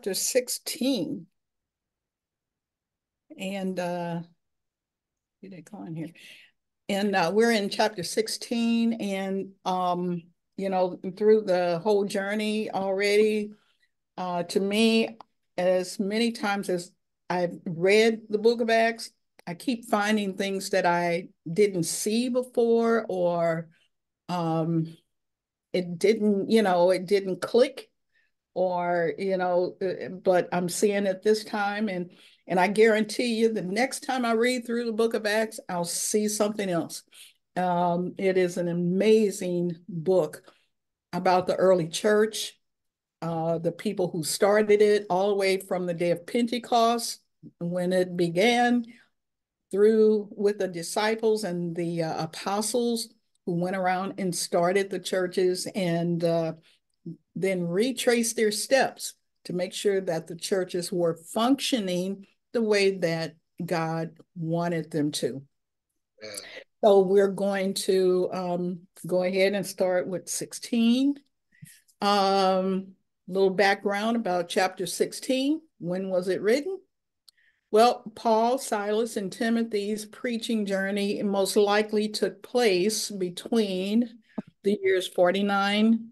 chapter 16. And uh get it in here. And uh, we're in chapter 16 and um, you know, through the whole journey already, uh, to me, as many times as I've read the book of Acts, I keep finding things that I didn't see before or um, it didn't, you know, it didn't click or, you know, uh, but I'm seeing it this time. And, and I guarantee you the next time I read through the book of Acts, I'll see something else. Um, it is an amazing book about the early church, uh, the people who started it all the way from the day of Pentecost when it began through with the disciples and the uh, apostles who went around and started the churches and uh, then retrace their steps to make sure that the churches were functioning the way that God wanted them to. Yeah. So we're going to um, go ahead and start with 16. Um, little background about chapter 16. When was it written? Well, Paul, Silas, and Timothy's preaching journey most likely took place between the years 49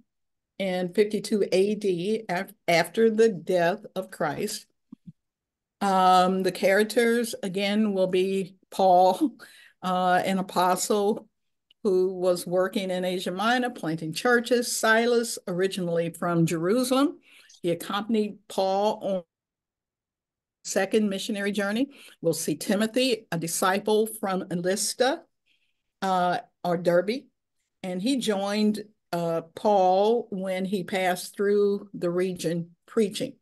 and 52 AD after the death of Christ. Um, the characters, again, will be Paul, uh, an apostle who was working in Asia Minor, planting churches. Silas, originally from Jerusalem, he accompanied Paul on second missionary journey. We'll see Timothy, a disciple from Lystra uh, or Derbe, and he joined uh, Paul when he passed through the region preaching.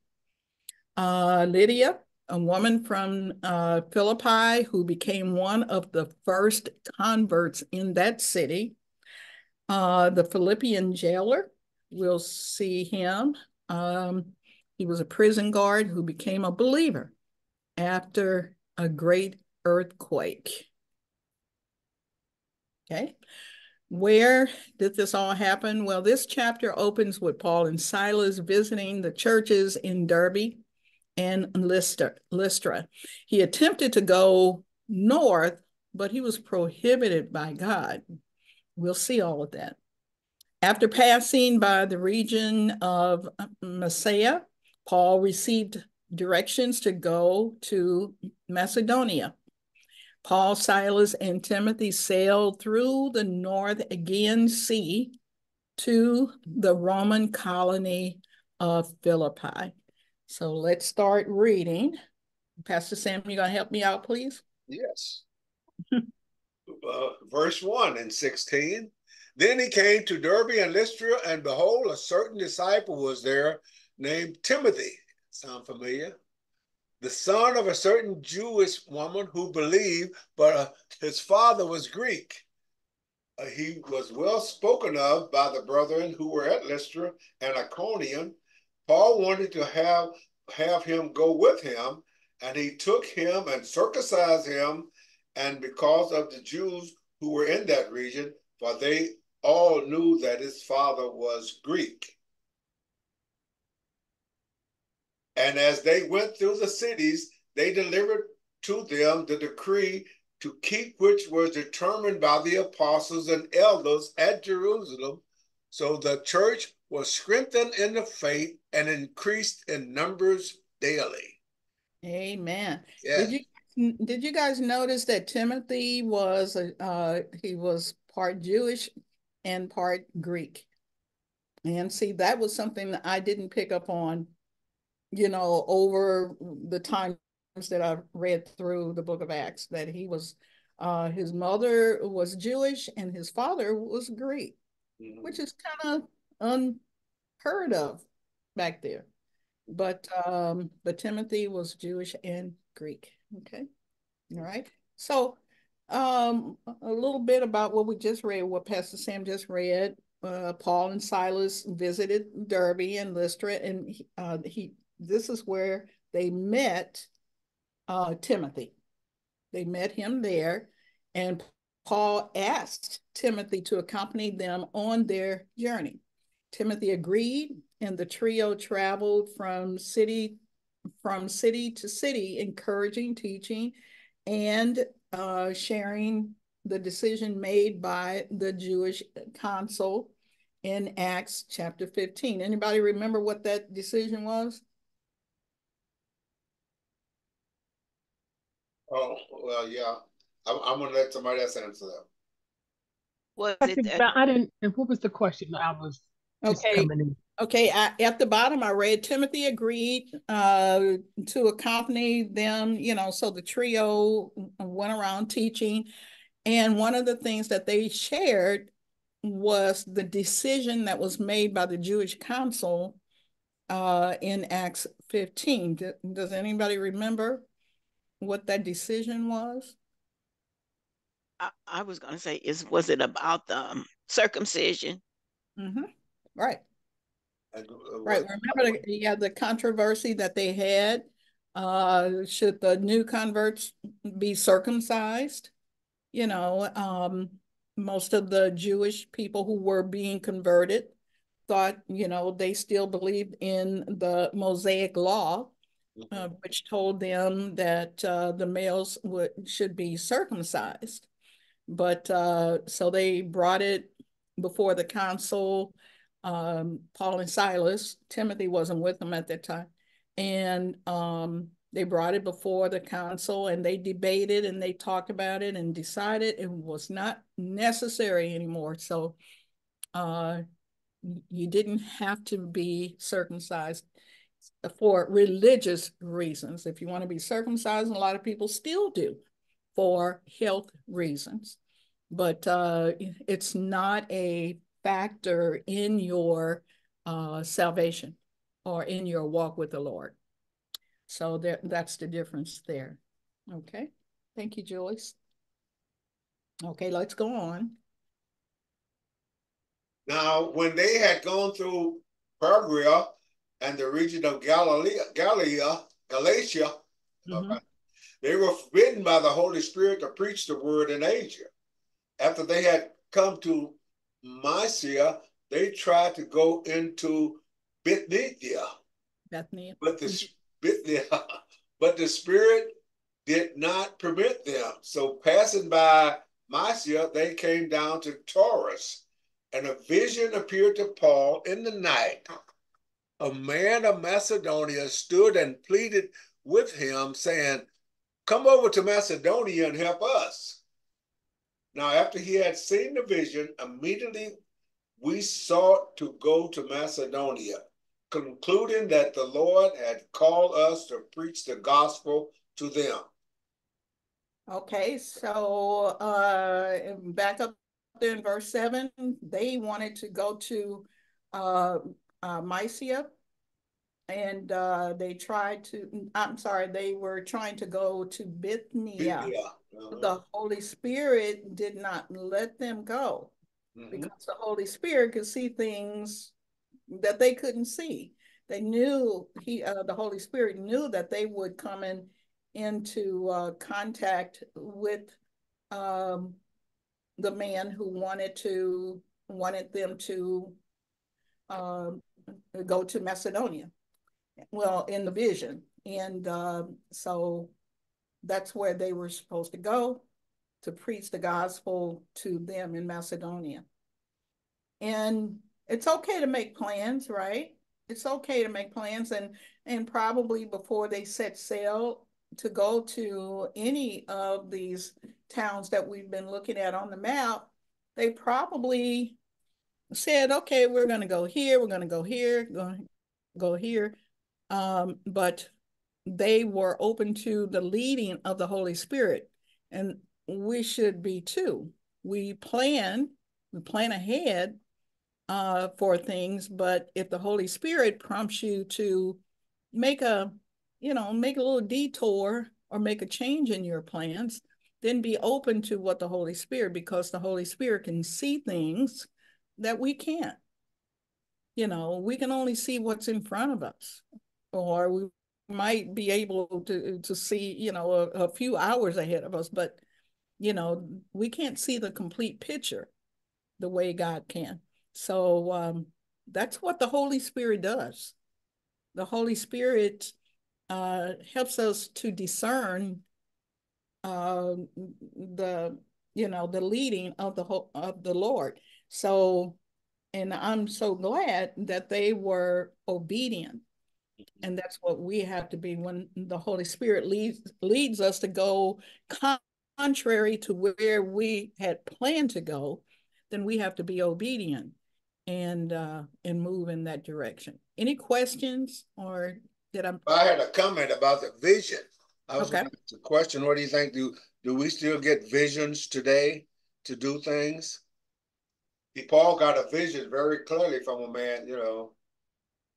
Uh, Lydia, a woman from uh, Philippi who became one of the first converts in that city. Uh, the Philippian jailer, we'll see him. Um, he was a prison guard who became a believer after a great earthquake. Okay. Where did this all happen? Well, this chapter opens with Paul and Silas visiting the churches in Derbe and Lystra. He attempted to go north, but he was prohibited by God. We'll see all of that. After passing by the region of Mysia, Paul received directions to go to Macedonia. Paul, Silas, and Timothy sailed through the North Aegean Sea to the Roman colony of Philippi. So let's start reading. Pastor Sam, you gonna help me out, please? Yes. uh, verse 1 and 16. Then he came to Derbe and Lystra, and behold, a certain disciple was there named Timothy. Sound familiar? The son of a certain Jewish woman who believed, but uh, his father was Greek. Uh, he was well spoken of by the brethren who were at Lystra and Iconium Paul wanted to have, have him go with him, and he took him and circumcised him. And because of the Jews who were in that region, for they all knew that his father was Greek. And as they went through the cities, they delivered to them the decree to keep which was determined by the apostles and elders at Jerusalem. So the church was strengthened in the faith and increased in numbers daily. Amen. Yeah. Did you did you guys notice that Timothy was uh he was part Jewish and part Greek? And see, that was something that I didn't pick up on, you know, over the times that I've read through the book of Acts, that he was uh his mother was Jewish and his father was Greek, mm-hmm. which is kind of unheard of back there. But um, but Timothy was Jewish and Greek. Okay. All right. So um a little bit about what we just read, what Pastor Sam just read. Uh, Paul and Silas visited Derbe and Lystra, and uh, he this is where they met uh, Timothy. They met him there, and Paul asked Timothy to accompany them on their journey. Timothy agreed and the trio traveled from city from city to city, encouraging, teaching, and uh, sharing the decision made by the Jewish council in Acts chapter 15. Anybody remember what that decision was? Oh, well, yeah. I'm, I'm gonna let somebody else answer that. Was I it think that- that- I didn't, and what was the question? I was Okay, okay, I, at the bottom, I read Timothy agreed uh, to accompany them, you know, so the trio went around teaching. And one of the things that they shared was the decision that was made by the Jewish council uh, in Acts 15. Does anybody remember what that decision was? I, I was gonna say, is, was it about the um, circumcision? Mm-hmm. Right. And, uh, Right, remember, the- yeah, the controversy that they had, uh, should the new converts be circumcised? You know, um, most of the Jewish people who were being converted thought, you know, they still believed in the Mosaic law, uh, which told them that, uh, the males would, should be circumcised. But, uh, so they brought it before the council, um, Paul and Silas, Timothy wasn't with them at that time. And, um, they brought it before the council and they debated and they talked about it and decided it was not necessary anymore. So, uh, you didn't have to be circumcised for religious reasons. If you want to be circumcised, and a lot of people still do for health reasons. But uh, it's not a factor in your uh, salvation or in your walk with the Lord. So there, that's the difference there. Okay, thank you, Joyce. Okay, let's go on. Now, when they had gone through Pergia and the region of Galilee, Galilee, Galatia, Mhm. they were forbidden by the Holy Spirit to preach the word in Asia. After they had come to Mysia, they tried to go into Bithynia, Bethany. but the Bithynia, but the Spirit did not permit them. So passing by Mysia, they came down to Troas, and a vision appeared to Paul in the night. A man of Macedonia stood and pleaded with him, saying, Come over to Macedonia and help us. Now, after he had seen the vision, immediately we sought to go to Macedonia, concluding that the Lord had called us to preach the gospel to them. Okay, so uh, back up there in verse seven, they wanted to go to uh, uh, Mysia. And uh, they tried to, I'm sorry, they were trying to go to Bithynia. Bithynia. Uh-huh. The Holy Spirit did not let them go Mhm. because the Holy Spirit could see things that they couldn't see. They knew he, uh, the Holy Spirit knew that they would come in into uh, contact with um, the man who wanted to wanted them to um, go to Macedonia. Well, in the vision, and um, so that's where they were supposed to go to preach the gospel to them in Macedonia. And it's okay to make plans, right? It's okay to make plans and and probably before they set sail to go to any of these towns that we've been looking at on the map, they probably said, okay, we're gonna go here, we're gonna go here, go, go here. Um, but they were open to the leading of the Holy Spirit. And we should be too. We plan, we plan ahead uh, for things, but if the Holy Spirit prompts you to make a, you know, make a little detour or make a change in your plans, then be open to what the Holy Spirit, because the Holy Spirit can see things that we can't. You know, we can only see what's in front of us, or we might be able to to see, you know, a, a few hours ahead of us, but you know, we can't see the complete picture the way God can. So um, that's what the Holy Spirit does. The Holy Spirit uh, helps us to discern uh, the you know the leading of the of the Lord. So, and I'm so glad that they were obedient, and that's what we have to be when the Holy Spirit leads leads us to go contrary to where we had planned to go. Then we have to be obedient and uh, and move in that direction. Any questions or did I? I had a comment about the vision. I was okay. going to question, what do you think? Do do we still get visions today to do things? Paul got a vision very clearly from a man, you know.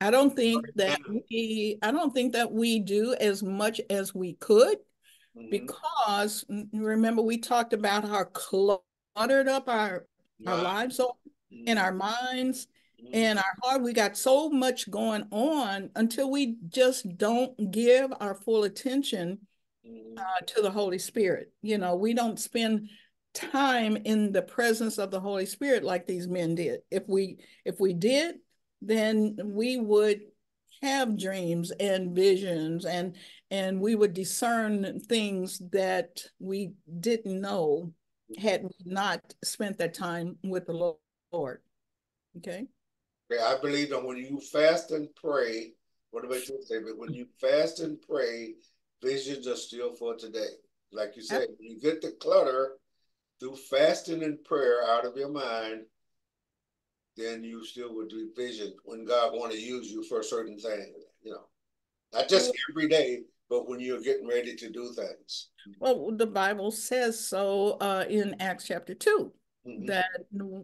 I don't think that we I don't think that we do as much as we could mm -hmm. because remember we talked about how cluttered up our our lives are in our minds in our heart. We got so much going on until we just don't give our full attention uh, to the Holy Spirit. You know, we don't spend time in the presence of the Holy Spirit like these men did. If we if we did, then we would have dreams and visions and and we would discern things that we didn't know had we not spent that time with the Lord. Okay. Okay, I believe that when you fast and pray, what about you, say? But when you fast and pray, visions are still for today. Like you said, when you get the clutter through fasting and prayer out of your mind, then you still would do vision when God want to use you for a certain thing, you know. Not just every day, but when you're getting ready to do things. Well, the Bible says so uh, in Acts chapter 2 mm-hmm. that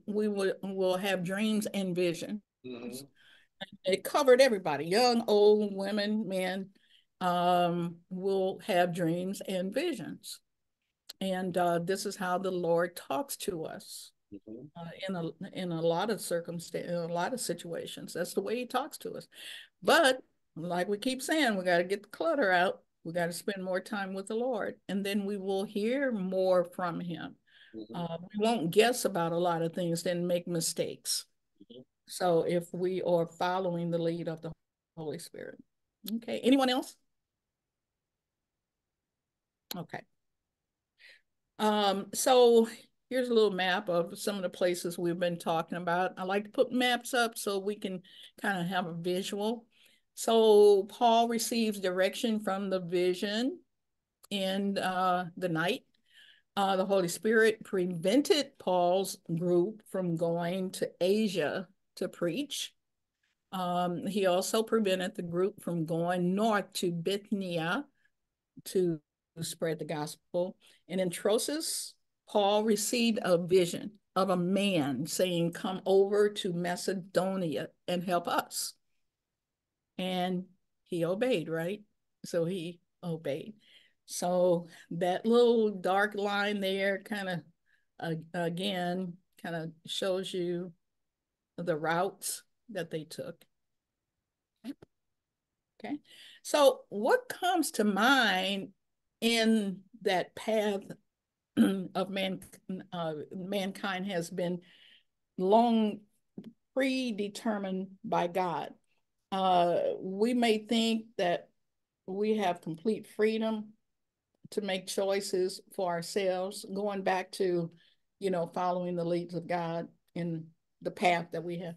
we will, will have dreams and vision. Mm-hmm. It covered everybody, young, old, women, men, um, will have dreams and visions. And uh, this is how the Lord talks to us mm-hmm. uh, in a in a lot of circumstances, in a lot of situations. That's the way He talks to us. But like we keep saying, we got to get the clutter out. We got to spend more time with the Lord, and then we will hear more from Him. Mm-hmm. Uh, we won't guess about a lot of things, then make mistakes. Mm-hmm. So if we are following the lead of the Holy Spirit. Okay, anyone else? Okay. Um, so here's a little map of some of the places we've been talking about. I like to put maps up so we can kind of have a visual. So Paul receives direction from the vision in uh, the night. Uh, the Holy Spirit prevented Paul's group from going to Asia to preach. Um, he also prevented the group from going north to Bithynia to spread the gospel. And in Troas, Paul received a vision of a man saying, Come over to Macedonia and help us. And he obeyed, right? So he obeyed. So that little dark line there kind of, uh, again, kind of shows you the routes that they took. Okay. So what comes to mind in that path of man, uh, mankind has been long predetermined by God. Uh, we may think that we have complete freedom to make choices for ourselves, going back to, you know, following the leads of God in the path that we have.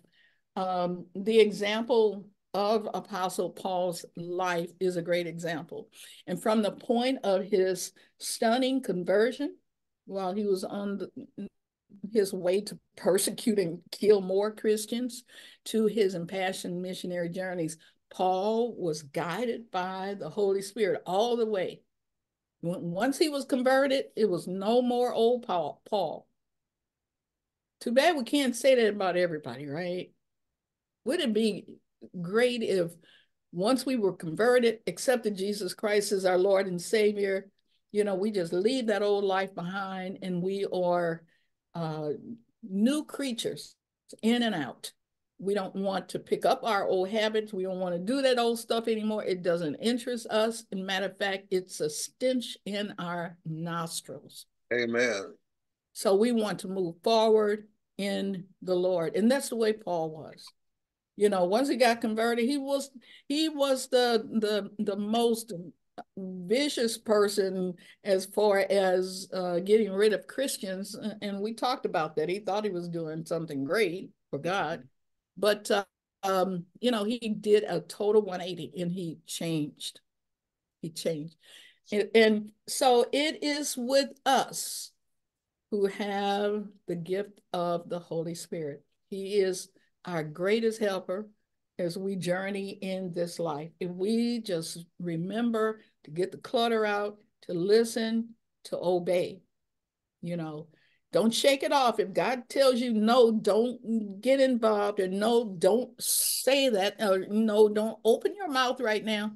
Um, the example of Apostle Paul's life is a great example. And from the point of his stunning conversion, while he was on the, his way to persecute and kill more Christians, to his impassioned missionary journeys, Paul was guided by the Holy Spirit all the way. Once he was converted, it was no more old Paul. Paul. Too bad we can't say that about everybody, right? Would it be great if once we were converted, accepted Jesus Christ as our Lord and Savior, you know, we just leave that old life behind and we are uh, new creatures in and out. We don't want to pick up our old habits. We don't want to do that old stuff anymore. It doesn't interest us. In matter of fact, it's a stench in our nostrils. Amen. So we want to move forward in the Lord. And that's the way Paul was. You know, once he got converted, he was he was the the the most vicious person as far as uh, getting rid of Christians, and we talked about that. He thought he was doing something great for God, but uh, um, you know, he did a total 180 and he changed. He changed. And, and so it is with us who have the gift of the Holy Spirit. He is our greatest helper as we journey in this life. If we just remember to get the clutter out, to listen, to obey, you know, don't shake it off. If God tells you no, don't get involved, or no, don't say that, or no, don't open your mouth right now.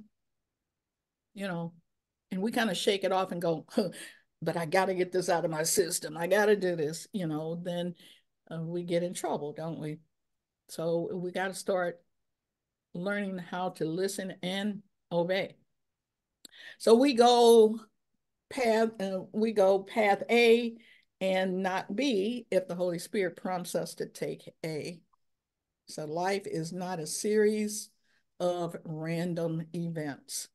You know, and we kind of shake it off and go, but I got to get this out of my system. I got to do this, you know, then uh, we get in trouble, don't we? So we got to start learning how to listen and obey. So we go path, uh, we go path A and not B if the Holy Spirit prompts us to take A. So life is not a series of random events.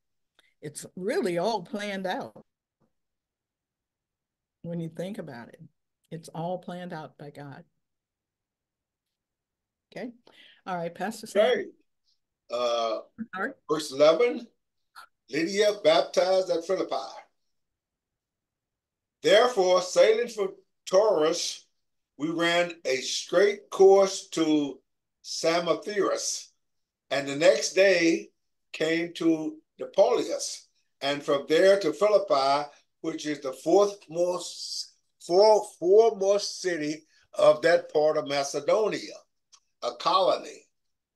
It's really all planned out when you think about it. It's all planned out by God. Okay. All right, Pastor. Okay. Uh, verse 11 Lydia baptized at Philippi. Therefore, sailing from Troas, we ran a straight course to Samothrace, and the next day came to Neapolis, and from there to Philippi, which is the fourth most four, foremost city of that part of Macedonia, a colony.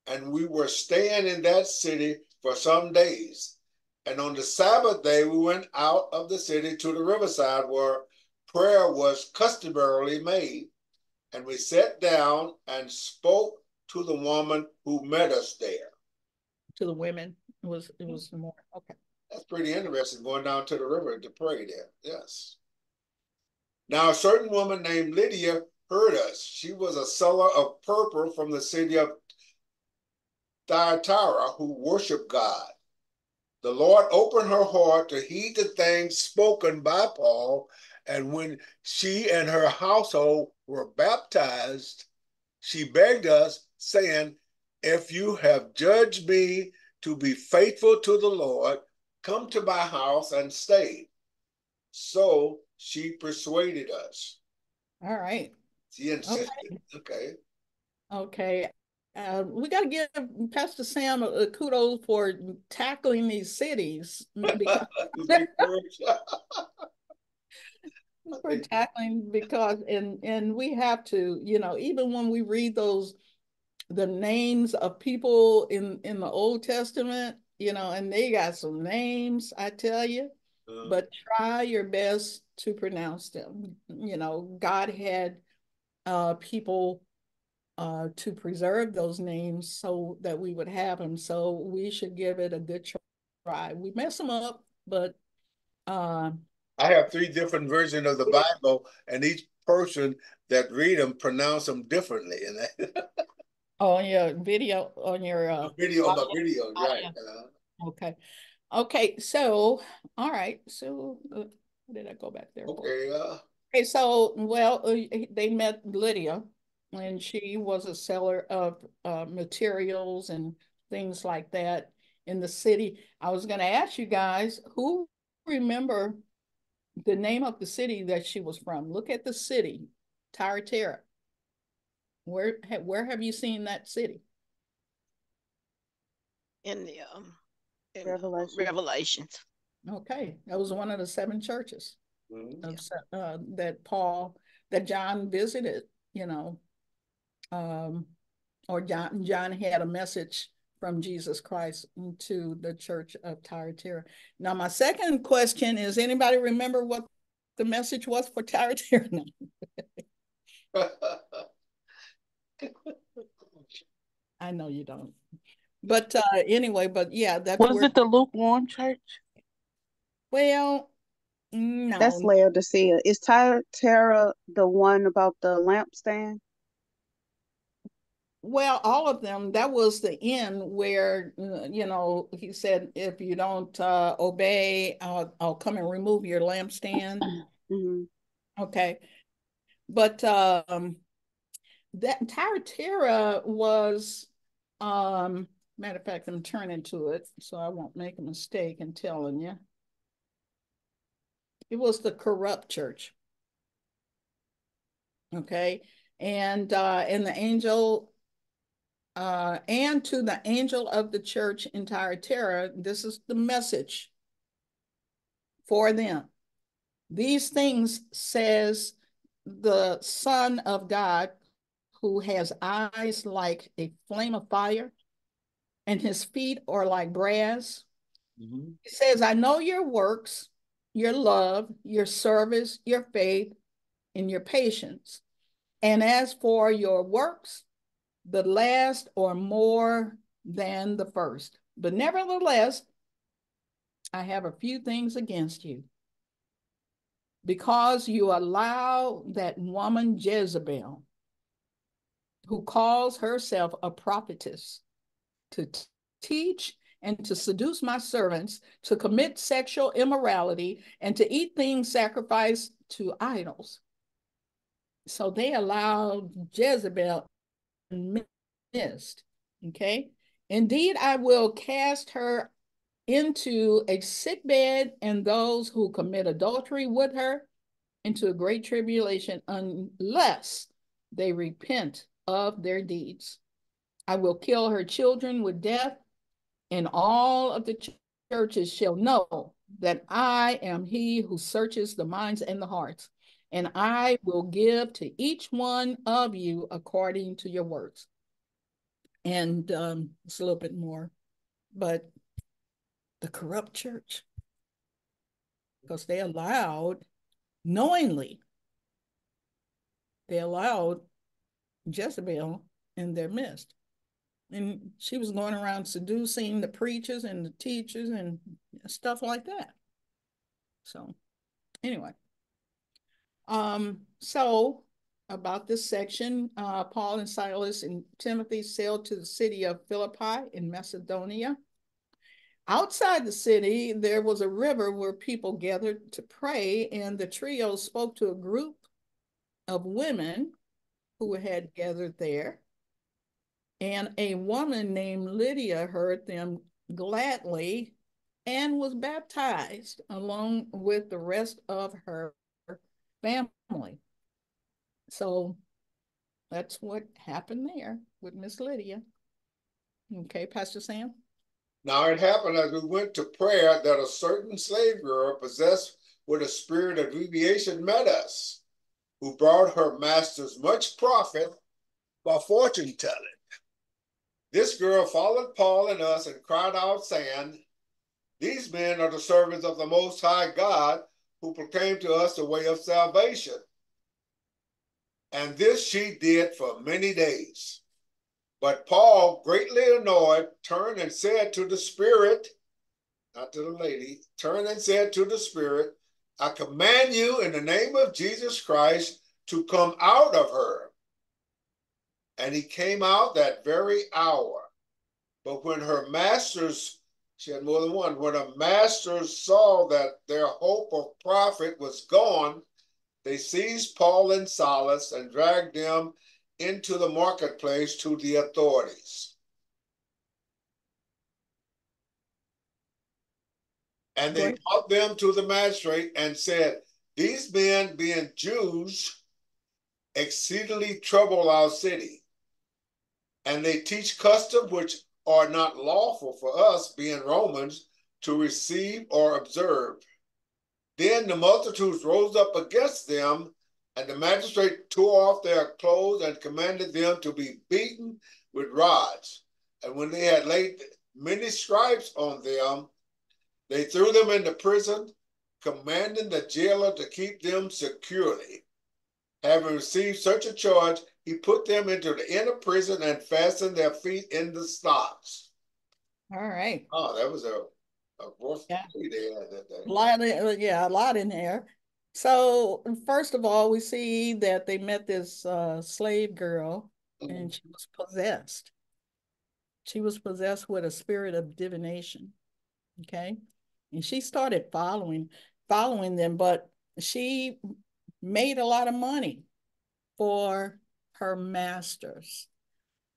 And we were staying in that city for some days. And on the Sabbath day, we went out of the city to the riverside where prayer was customarily made. And we sat down and spoke to the woman who met us there. To the women. It was it was mm-hmm. more okay. That's pretty interesting going down to the river to pray there. Yes. Now a certain woman named Lydia heard us. She was a seller of purple from the city of Thyatira who worshiped God the Lord opened her heart to heed the things spoken by Paul. And when she and her household were baptized, she begged us, saying, If you have judged me to be faithful to the Lord, come to my house and stay. So she persuaded us. All right. She insisted. Okay. Okay. okay. Uh, we got to give Pastor Sam a, a, kudos for tackling these cities. for tackling because and and we have to you know even when we read those the names of people in in the old testament you know and they got some names i tell you uh, but try your best to pronounce them you know god had uh people uh, to preserve those names so that we would have them. So we should give it a good try. We mess them up, but. Uh, I have three different versions of the Bible, and each person that read them pronounce them differently. on your video, on your uh, video, on my video, right? Uh, okay, okay. So, all right. So, uh, did I go back there? Okay. Okay. So, well, uh, they met Lydia and she was a seller of uh, materials and things like that in the city. I was going to ask you guys who remember the name of the city that she was from. Look at the city, Thyatira. Where where have you seen that city? In the um, in Revelation. Revelations. Okay, that was one of the seven churches mm-hmm. of, uh, that Paul that John visited. You know, um, or John, John had a message from Jesus Christ to the church of Thyatira. Now, my second question is anybody remember what the message was for Thyatira? I know you don't. But uh, anyway, but yeah, that was where... it the lukewarm church? Well, no. That's Laodicea. Is Thyatira the one about the lampstand? well, all of them, that was the end where, you know, he said, if you don't uh, obey, I'll, I'll come and remove your lampstand. Mhm. Okay. But um, that Thyatira was, um, matter of fact, I'm turning to it so I won't make a mistake in telling you. It was the corrupt church. Okay. And uh, and the angel uh, and to the angel of the church in Thyatira, this is the message for them. These things says the Son of God, who has eyes like a flame of fire, and his feet are like brass. Mhm. It says, I know your works, your love, your service, your faith, and your patience. And as for your works, the last are more than the first. But nevertheless, I have a few things against you. Because you allow that woman Jezebel, who calls herself a prophetess, to teach and to seduce my servants, to commit sexual immorality, and to eat things sacrificed to idols. So they allowed Jezebel missed. Okay. Indeed, I will cast her into a sick bed and those who commit adultery with her into a great tribulation unless they repent of their deeds. I will kill her children with death, and all of the churches shall know that I am he who searches the minds and the hearts, and I will give to each one of you according to your works. And um, it's a little bit more, but the corrupt church, because they allowed knowingly, they allowed Jezebel in their midst. And she was going around seducing the preachers and the teachers and stuff like that. So, anyway. Um, so about this section, uh, Paul and Silas and Timothy sailed to the city of Philippi in Macedonia. Outside the city, there was a river where people gathered to pray, and the trio spoke to a group of women who had gathered there. And a woman named Lydia heard them gladly and was baptized along with the rest of her family. So that's what happened there with Miss Lydia. Okay, Pastor Sam? Now it happened as we went to prayer that a certain slave girl possessed with a spirit of divination met us, who brought her masters much profit by fortune telling. This girl followed Paul and us and cried out, saying, These men are the servants of the Most High God who proclaim to us the way of salvation. And this she did for many days. But Paul, greatly annoyed, turned and said to the Spirit, not to the lady, turned and said to the Spirit, I command you in the name of Jesus Christ to come out of her. And he came out that very hour. But when her masters, she had more than one, when her masters saw that their hope of profit was gone, they seized Paul and Silas and dragged them into the marketplace to the authorities. And they brought them to the magistrate and said, These men, being Jews, exceedingly trouble our city. And they teach customs which are not lawful for us, being Romans, to receive or observe. Then the multitudes rose up against them, and the magistrate tore off their clothes and commanded them to be beaten with rods. And when they had laid many stripes on them, they threw them into prison, commanding the jailer to keep them securely. Having received such a charge, he put them into the inner prison and fastened their feet in the stocks. All right. Oh, that was a, a rough Yeah. day they that. A lot, in- uh, yeah, a lot in there. So first of all, we see that they met this uh, slave girl and she was possessed. She was possessed with a spirit of divination. Okay. And she started following, following them, but she made a lot of money for her masters.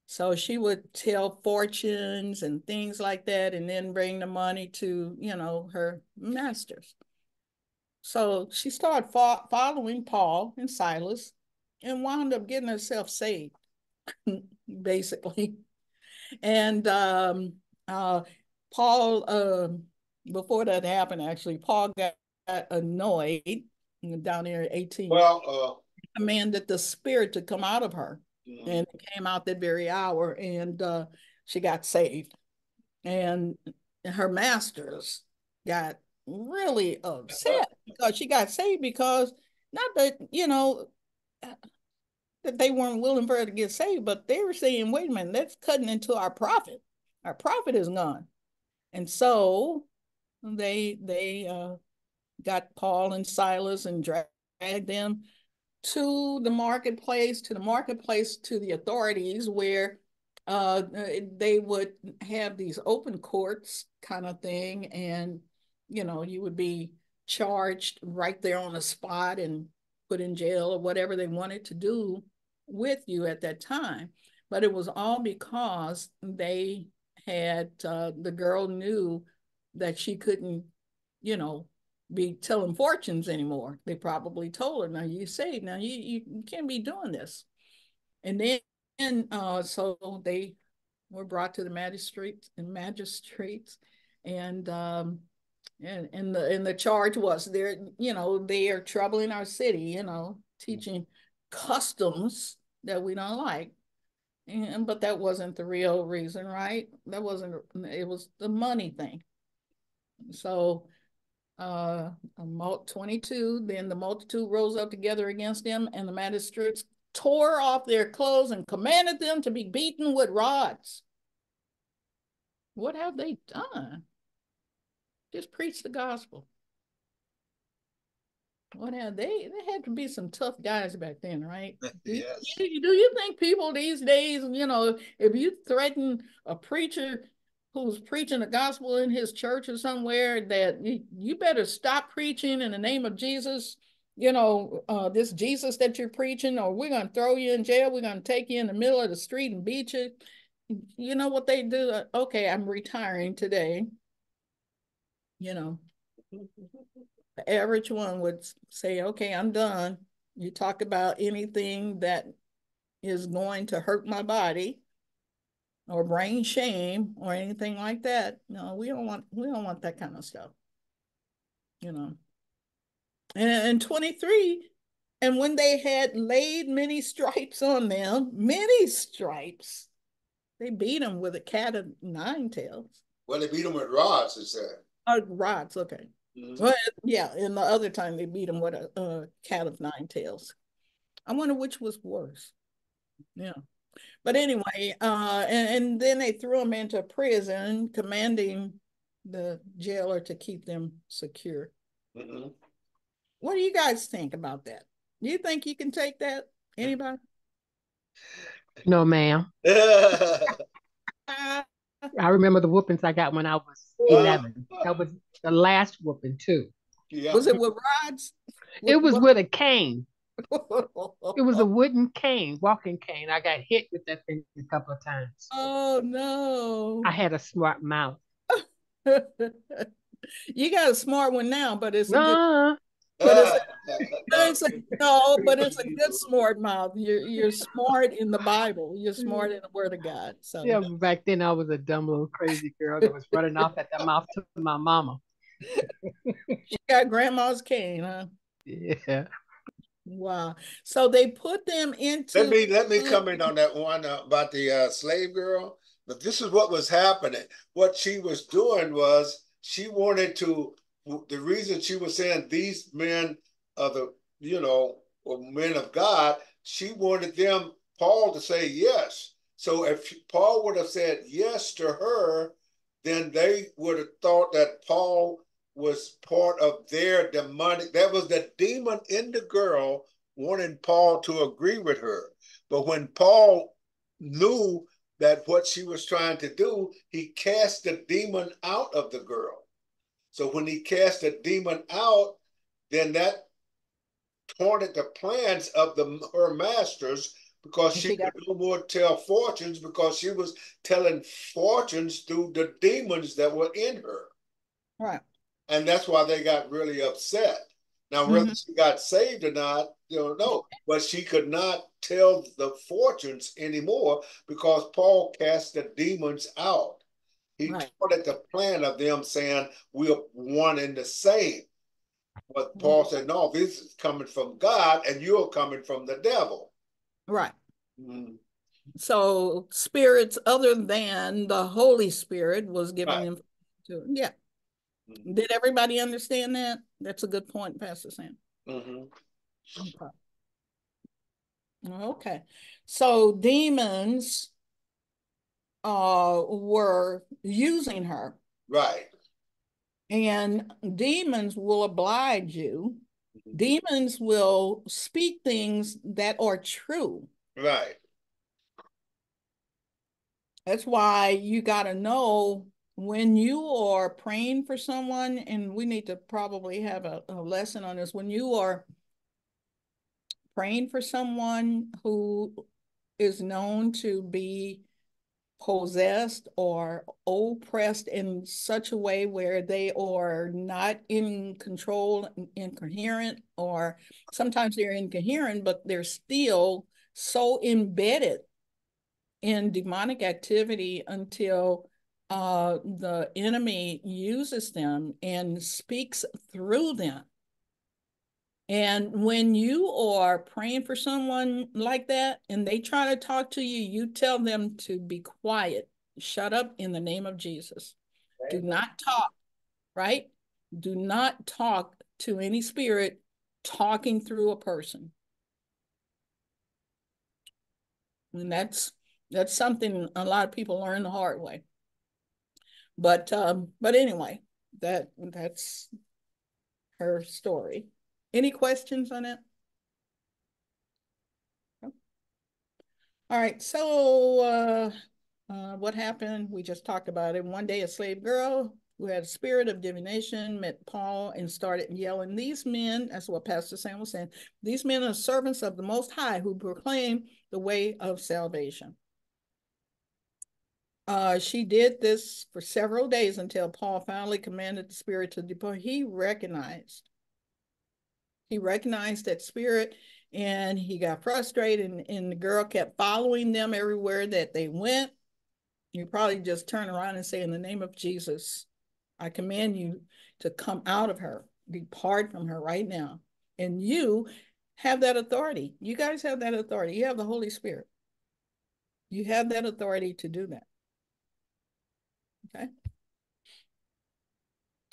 So she would tell fortunes and things like that, and then bring the money to, you know, her masters. So she started fo following Paul and Silas and wound up getting herself saved, basically. And um, uh, Paul, uh, before that happened, actually, Paul got, got annoyed down there at 18. Well, uh, commanded the spirit to come out of her. mhm. And it came out that very hour, and uh, she got saved. And her masters got really upset because she got saved because not that, you know, that they weren't willing for her to get saved, but they were saying, wait a minute, that's cutting into our profit. Our profit is gone. And so they they uh, got Paul and Silas and dragged them to the marketplace, to the marketplace, to the authorities where uh, they would have these open courts kind of thing. And, you know, you would be charged right there on the spot and put in jail or whatever they wanted to do with you at that time. But it was all because they had, uh, the girl knew that she couldn't, you know, be telling fortunes anymore. They probably told her, now you saved, now you, you, you can't be doing this. And then and uh, so they were brought to the magistrates and magistrates and um and and the and the charge was they're you know they are troubling our city you know teaching customs that we don't like and but that wasn't the real reason right that wasn't it was the money thing so uh 22 then the multitude rose up together against them and the magistrates tore off their clothes and commanded them to be beaten with rods. What have they done? Just preach the gospel. What have they they had to be some tough guys back then right? Do, you, do you think people these days you know if you threaten a preacher who's preaching the gospel in his church or somewhere that you, better stop preaching in the name of Jesus, you know, uh, this Jesus that you're preaching, or we're going to throw you in jail. We're going to take you in the middle of the street and beat you. You know what they do? Uh, Okay, I'm retiring today. You know, the average one would say, okay, I'm done. You talk about anything that is going to hurt my body or brain shame or anything like that. No, we don't want we don't want that kind of stuff. You know. And, and 23, and when they had laid many stripes on them, many stripes, they beat them with a cat of nine tails. Well, they beat them with rods, it said. Oh, rods, okay. Mhm. Well, yeah, and the other time they beat them with a, a cat of nine tails. I wonder which was worse. Yeah. But anyway, uh, and, and then they threw him into prison, commanding the jailer to keep them secure. Mhm. What do you guys think about that? Do you think you can take that? Anybody? No, ma'am. I remember the whoopings I got when I was 11. That was the last whooping, too. Yeah. was it with rods? It was with a cane. It It was a wooden cane, walking cane. I got hit with that thing a couple of times. Oh no. I had a smart mouth. you got a smart one now, but it's a good, Nah, but it's a, no, but it's a good smart mouth. You're you're smart in the Bible. You're smart in the Word of God. So yeah, back then I was a dumb little crazy girl that was running off at the mouth to my mama. she got grandma's cane, huh? Yeah. Wow. So they put them into Let me let me comment on that one uh, about the uh, slave girl. But this is what was happening. What she was doing was she wanted to. The reason she was saying these men are the you know men of God. She wanted them Paul to say yes. So if Paul would have said yes to her, then they would have thought that Paul was part of their demonic. That was the demon in the girl wanting Paul to agree with her. But when Paul knew that what she was trying to do, he cast the demon out of the girl. So when he cast the demon out, then that taunted the plans of the her masters because she, she could no more tell fortunes because she was telling fortunes through the demons that were in her. Right. And that's why they got really upset. Now, whether she got saved or not, you don't know. But she could not tell the fortunes anymore because Paul cast the demons out. He Right. started the plan of them saying, We're one and the same. But Paul said, No, this is coming from God and you're coming from the devil. Right. Mhm. So spirits other than the Holy Spirit was given Right. him to yeah. Mhm. Did everybody understand that? That's a good point, Pastor Sam. Mhm. Okay. Okay. So demons uh were using her Right. and demons will oblige you. Mhm. Demons will speak things that are true. Right. That's why you got to know when you are praying for someone, and we need to probably have a, a lesson on this. When you are praying for someone who is known to be possessed or oppressed in such a way where they are not in control, incoherent, or sometimes they're incoherent, but they're still so embedded in demonic activity until uh, the enemy uses them and speaks through them. And when you are praying for someone like that and they try to talk to you, you tell them to be quiet, shut up in the name of Jesus. Do not talk, right? Do not talk to any spirit talking through a person. And that's that's something a lot of people learn the hard way. But um, but anyway, that that's her story. Any questions on it? All right, so uh, uh, what happened? We just talked about it. One day, a slave girl who had a spirit of divination met Paul and started yelling, These men, that's what Pastor Sam was saying, these men are servants of the Most High who proclaim the way of salvation. Uh, she did this for several days until Paul finally commanded the spirit to depart. He recognized, he recognized that spirit and he got frustrated and, and the girl kept following them everywhere that they went. You probably just turn around and say, in the name of Jesus, I command you to come out of her, depart from her right now. And you have that authority. You guys have that authority. You have the Holy Spirit. You have that authority to do that. Okay.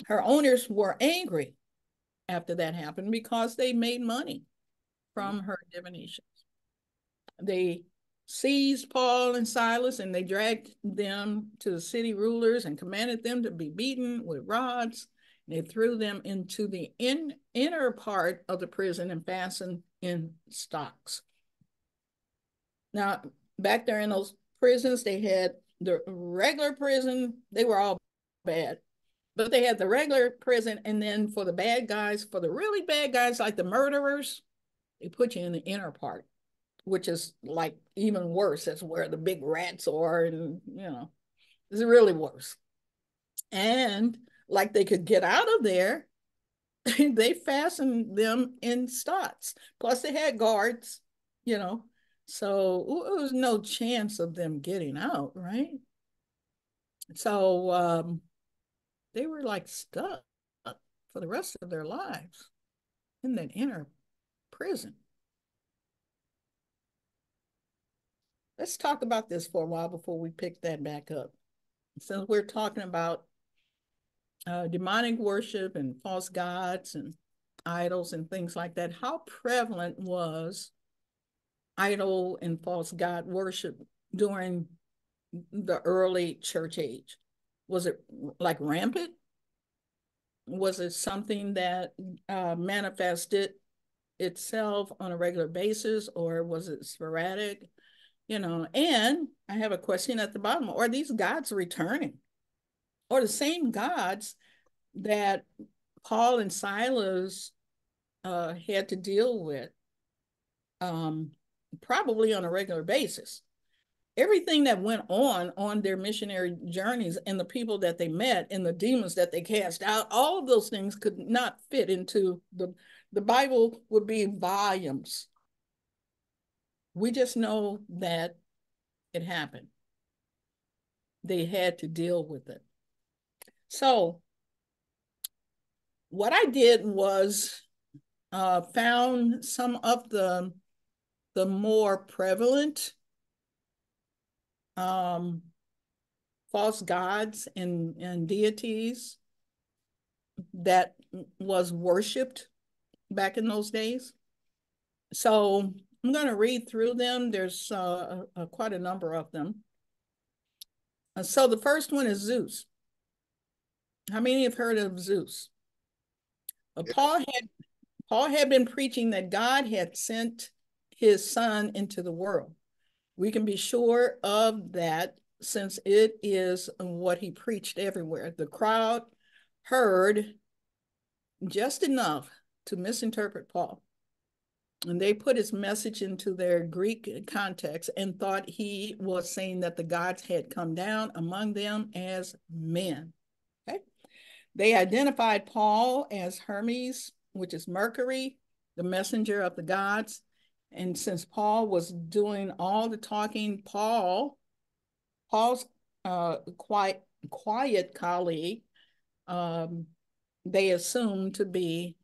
Her owners were angry after that happened because they made money from her divinations. They seized Paul and Silas and they dragged them to the city rulers and commanded them to be beaten with rods. They threw them into the in, inner part of the prison and fastened in stocks. Now, back there in those prisons, they had the regular prison, they were all bad. But they had the regular prison, and then for the bad guys, for the really bad guys, like the murderers, they put you in the inner part, which is like even worse. That's where the big rats are, and you know, it's really worse. And like they could get out of there, they fastened them in stocks. Plus, they had guards, you know, so it was no chance of them getting out, right? So um, they were like stuck for the rest of their lives in that inner prison. Let's talk about this for a while before we pick that back up. Since we're talking about uh, demonic worship and false gods and idols and things like that, how prevalent was idol and false god worship during the early church age? Was it like rampant? Was it something that uh, manifested itself on a regular basis or was it sporadic? You know, and I have a question at the bottom. Are these gods returning? Or the same gods that Paul and Silas uh, had to deal with um, probably on a regular basis. Everything that went on on their missionary journeys and the people that they met and the demons that they cast out, all of those things could not fit into the the Bible would be volumes. We just know that it happened. They had to deal with it. So what I did was uh, found some of the the more prevalent um, false gods and, and deities that was worshipped back in those days. So I'm going to read through them. There's uh, a, quite a number of them. Uh, so the first one is Zeus. How many have heard of Zeus? Uh, Paul had Paul had been preaching that God had sent his son into the world. We can be sure of that since it is what he preached everywhere. The crowd heard just enough to misinterpret Paul. And they put his message into their Greek context and thought he was saying that the gods had come down among them as men. Okay. They identified Paul as Hermes, which is Mercury, the messenger of the gods. And since Paul was doing all the talking, Paul, Paul's uh, quiet, quiet colleague, um, they assumed to be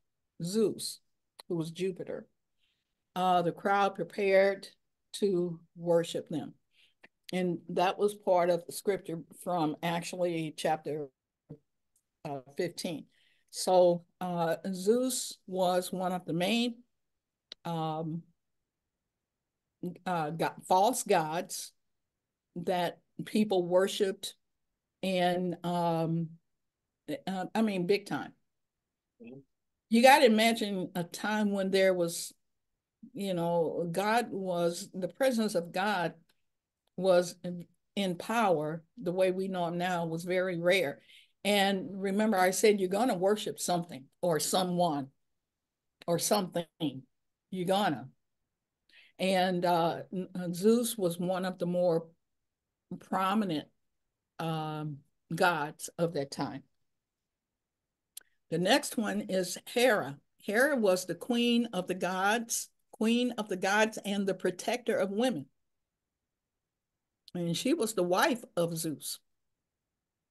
Zeus, who was Jupiter. Uh, the crowd prepared to worship them. And that was part of the scripture from actually chapter uh, 15. So uh, Zeus was one of the main um, uh, got false gods that people worshipped and um, uh, I mean big time. Mm-hmm you got to imagine a time when there was, you know, God was the presence of God was in, in power the way we know him now was very rare. And remember, I said you're going to worship something or someone or something. You're gonna. And uh, uh, Zeus was one of the more prominent um, gods of that time. The next one is Hera. Hera was the queen of the gods, queen of the gods and the protector of women. And she was the wife of Zeus,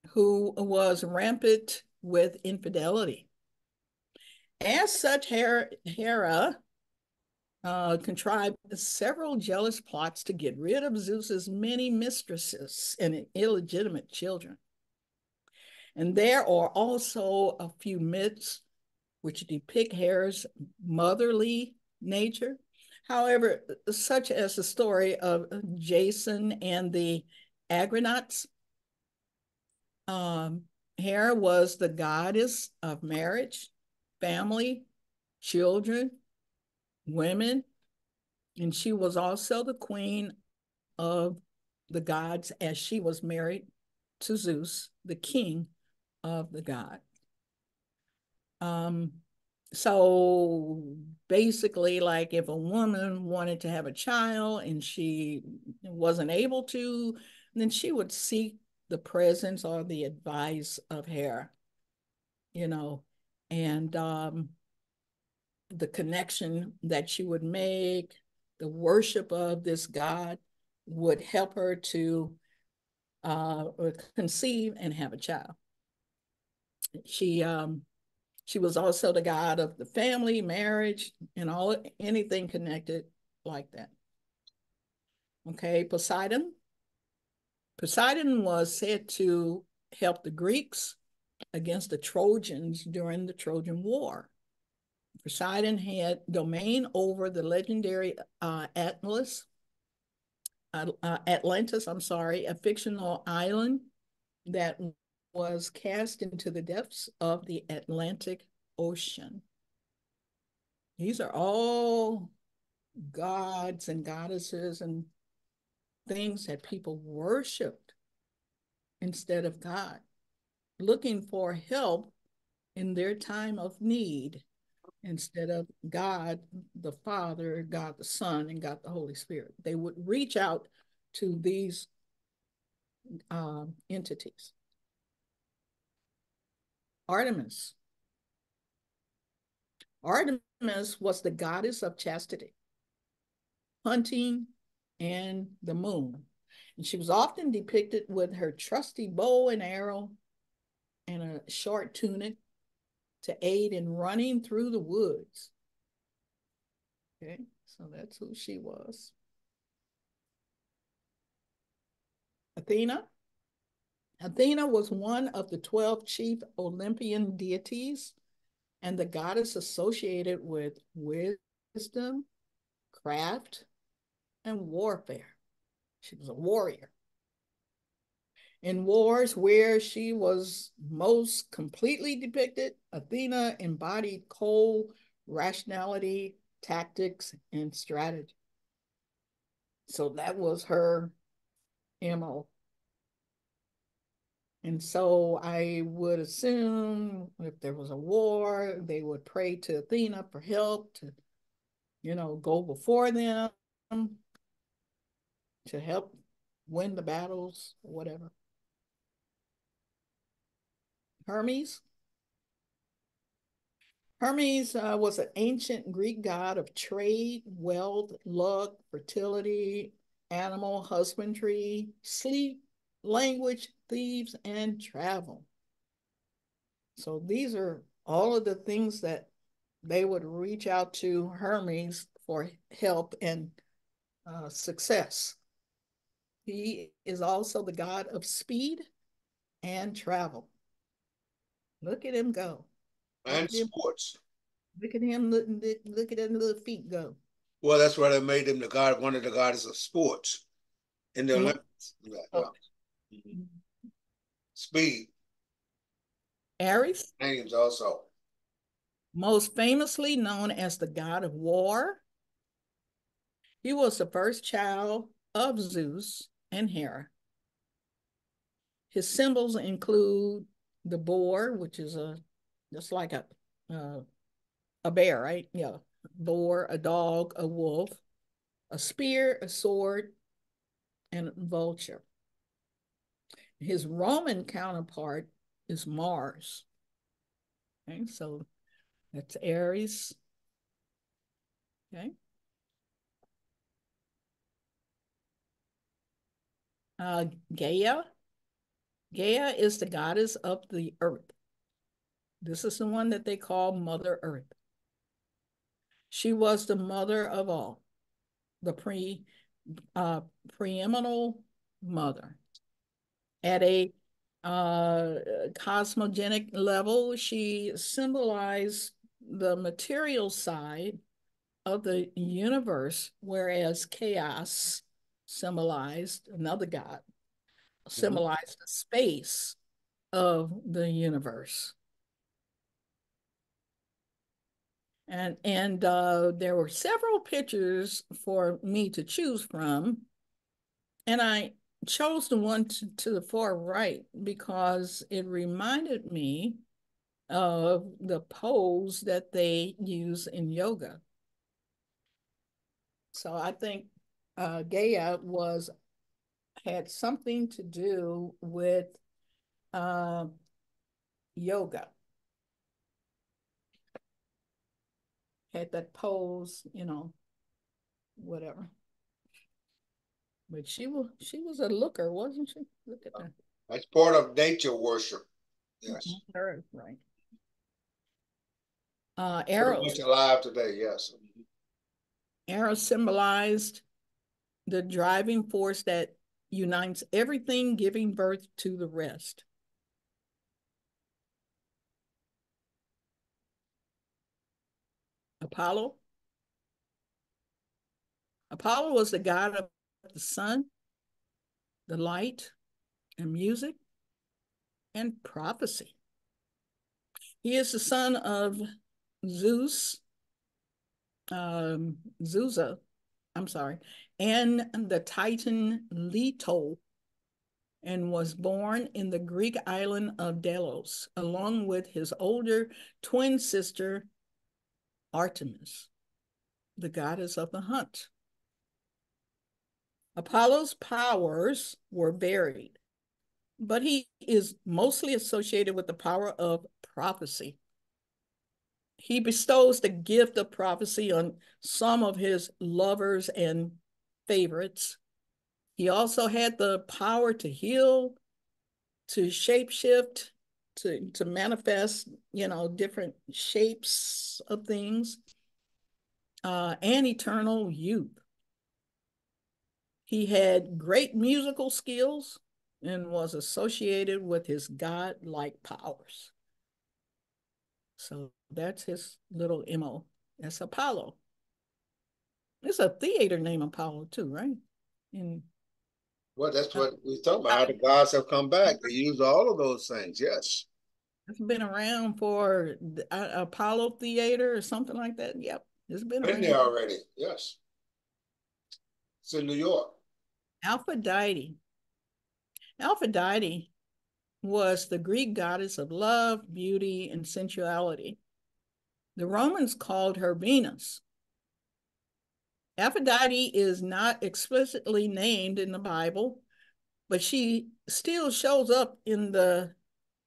who was rampant with infidelity. As such, Hera, Hera uh, contrived several jealous plots to get rid of Zeus's many mistresses and illegitimate children. And there are also a few myths which depict Hera's motherly nature. However, such as the story of Jason and the Argonauts. Um, Hera was the goddess of marriage, family, children, women, and she was also the queen of the gods as she was married to Zeus, the king of the God. Um, so basically, like if a woman wanted to have a child and she wasn't able to, then she would seek the presence or the advice of Hera, you know, and um, the connection that she would make, the worship of this God would help her to uh, conceive and have a child. She um, she was also the god of the family, marriage, and all anything connected like that. Okay, Poseidon. Poseidon was said to help the Greeks against the Trojans during the Trojan War. Poseidon had domain over the legendary uh, Atlas, uh, uh, Atlantis, I'm sorry, a fictional island that was cast into the depths of the Atlantic Ocean. These are all gods and goddesses and things that people worshiped instead of God, looking for help in their time of need instead of God the Father, God the Son, and God the Holy Spirit. They would reach out to these uh, entities. Artemis. Artemis was the goddess of chastity, hunting, and the moon. And she was often depicted with her trusty bow and arrow and a short tunic to aid in running through the woods. Okay, so that's who she was. Athena. Athena was one of the 12 chief Olympian deities and the goddess associated with wisdom, craft, and warfare. She was a warrior. In wars where she was most completely depicted, Athena embodied cold rationality, tactics, and strategy. So that was her MO. And so I would assume if there was a war, they would pray to Athena for help to, you know, go before them to help win the battles, whatever. Hermes. Hermes uh, was an ancient Greek god of trade, wealth, luck, fertility, animal husbandry, sleep, language, thieves, and travel. So these are all of the things that they would reach out to Hermes for help and uh, success. He is also the god of speed and travel. Look at him go. And Look at him- sports. Look at him, look, look, look at them little feet go. Well, that's why they made him the god, one of the goddess of sports in the Mhm. Olympics. Yeah. Mhm. Speed Ares, names also. most famously known as the god of war. He was the first child of Zeus and Hera. His symbols include the boar, which is a just like a uh, a bear, right? Yeah, boar, a dog, a wolf, a spear, a sword, and a vulture. His Roman counterpart is Mars. Okay, so that's Ares. Okay. Uh, Gaia. Gaia is the goddess of the earth. This is the one that they call Mother Earth. She was the mother of all, the pre uh, preeminent mother. At a uh, cosmogenic level, she symbolized the material side of the universe, whereas chaos symbolized another god, symbolized the space of the universe. And and uh, there were several pictures for me to choose from, and I chose the one to, to the far right because it reminded me of the pose that they use in yoga. So I think uh, Gaia was had something to do with uh, yoga. Had that pose, you know, whatever. But she was she was a looker, wasn't she? Look at that. That's part of nature worship. Yes. Her, right. Uh, Eros. alive today, yes. Eros symbolized the driving force that unites everything, giving birth to the rest. Apollo. Apollo was the god of the sun, the light, and music, and prophecy. He is the son of Zeus, um, Zusa, I'm sorry, and the Titan Leto and was born in the Greek island of Delos, along with his older twin sister, Artemis, the goddess of the hunt. Apollo's powers were varied, but he is mostly associated with the power of prophecy. He bestows the gift of prophecy on some of his lovers and favorites. He also had the power to heal, to shapeshift, to, to manifest, you know, different shapes of things, uh, and eternal youth. He had great musical skills and was associated with his God-like powers. So that's his little MO. That's Apollo. It's a theater named Apollo too, right? In Well, that's what we talking about. How the gods have come back. They use all of those things. Yes. it's been around for the, uh, Apollo Theater or something like that. Yep, it's been Been around. there already. Yes. It's in New York. Aphrodite. Aphrodite was the Greek goddess of love, beauty, and sensuality. The Romans called her Venus. Aphrodite is not explicitly named in the Bible, but she still shows up in the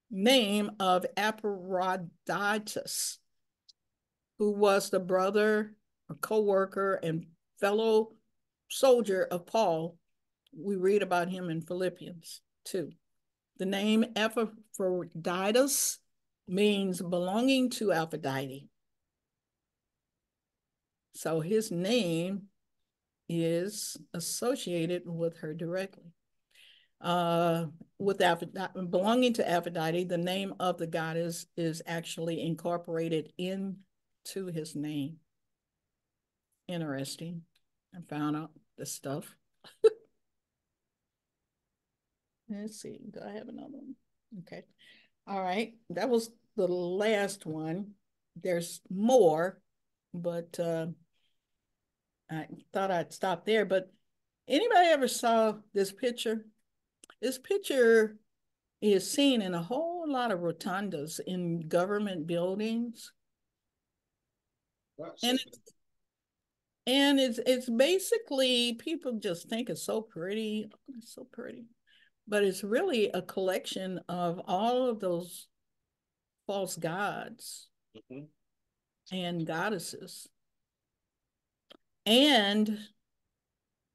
name of Epaphroditus, who was the brother, a co-worker, and fellow soldier of Paul. We read about him in Philippians 2. The name Epaphroditus means belonging to Aphrodite. So his name is associated with her directly. Uh, with Aphrodite, belonging to Aphrodite, the name of the goddess is actually incorporated into his name. Interesting. I found out this stuff. Let's see, do I have another one? Okay. All right, that was the last one. There's more, but uh, I thought I'd stop there. But anybody ever saw this picture? This picture is seen in a whole lot of rotundas in government buildings. And it's, and it's it's basically people just think it's so pretty. Oh, it's so pretty. But it's really a collection of all of those false gods Mhm. and goddesses. And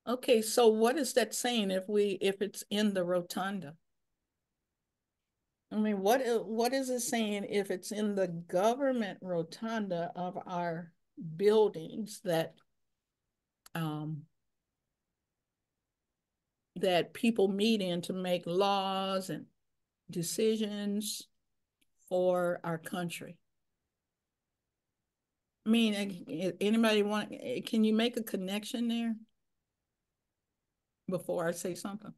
okay, so what is that saying if we if it's in the rotunda? I mean, what what is it saying if it's in the government rotunda of our buildings that um that people meet in to make laws and decisions for our country? I mean, anybody want, can you make a connection there? Before I say something?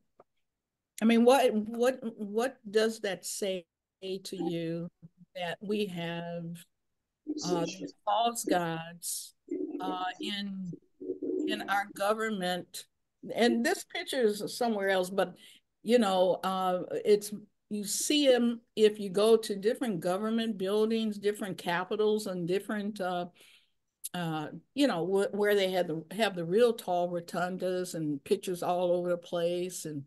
I mean, what, what, what does that say to you that we have uh, false gods uh, in, in our government? And this picture is somewhere else, but you know, uh, it's, you see them if you go to different government buildings, different capitals and different, uh, uh, you know, wh where they had the, have the real tall rotundas and pictures all over the place. And,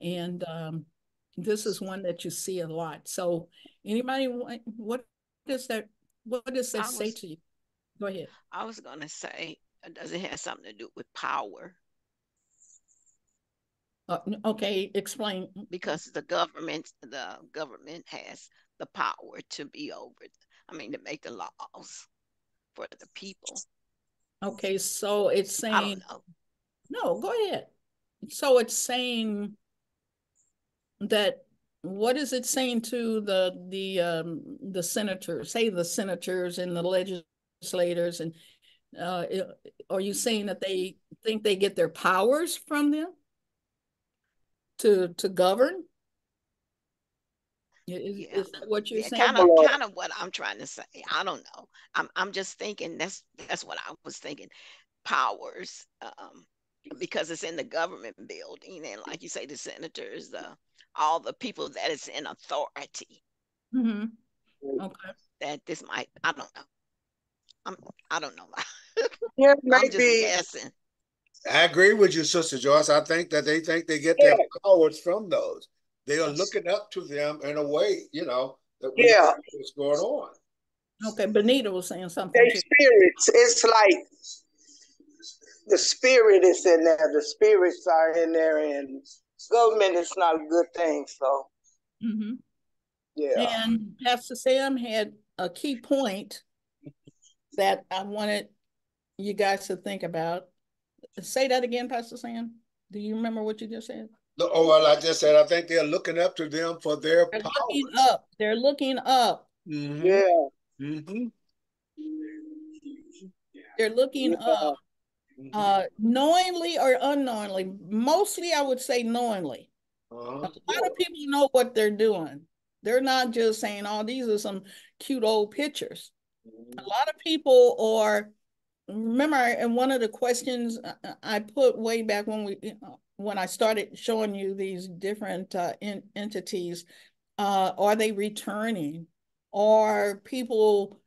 and um, this is one that you see a lot. So anybody, what does that, what does that say to you? Go ahead. I was gonna say, does it have something to do with power? Uh, okay, explain. Because the government, the government has the power to be over, I mean, to make the laws for the people. Okay, so it's saying, no, go ahead. So it's saying that, what is it saying to the, the, um, the senators, say the senators and the legislators and, uh, are you saying that they think they get their powers from them? To, to govern? Is, Yeah. is that what you're Yeah, saying? kind of, kind of what I'm trying to say. I don't know. I'm, I'm just thinking that's, that's what I was thinking. Powers, um, because it's in the government building, and like you say, the senators, the all the people that is in authority. Mm-hmm. Okay. That this might, I don't know. I'm, I don't know. Yeah, I'm just maybe. guessing. I agree with you, Sister Joyce. I think that they think they get their powers from those. They are looking up to them in a way, you know, that we Yeah. know what's going on. Okay, Benita was saying something. They spirits. It's like the spirit is in there. The spirits are in there, and government is not a good thing. So Mhm. yeah. And Pastor Sam had a key point that I wanted you guys to think about. Say that again, Pastor Sam. Do you remember what you just said? No, Oh, well, I just said, I think they're looking up to them for their They're powers. looking up. They're looking up. Mhm, Yeah. mhm, They're looking Yeah. up. Uh, knowingly or unknowingly. Mostly, I would say knowingly. Uh-huh. A lot of people know what they're doing. They're not just saying, "Oh, these are some cute old pictures." A lot of people are. Remember, in one of the questions uh, uh, I put way back when we uh, when I started showing you these different uh, in, entities, uh, are they returning? Are people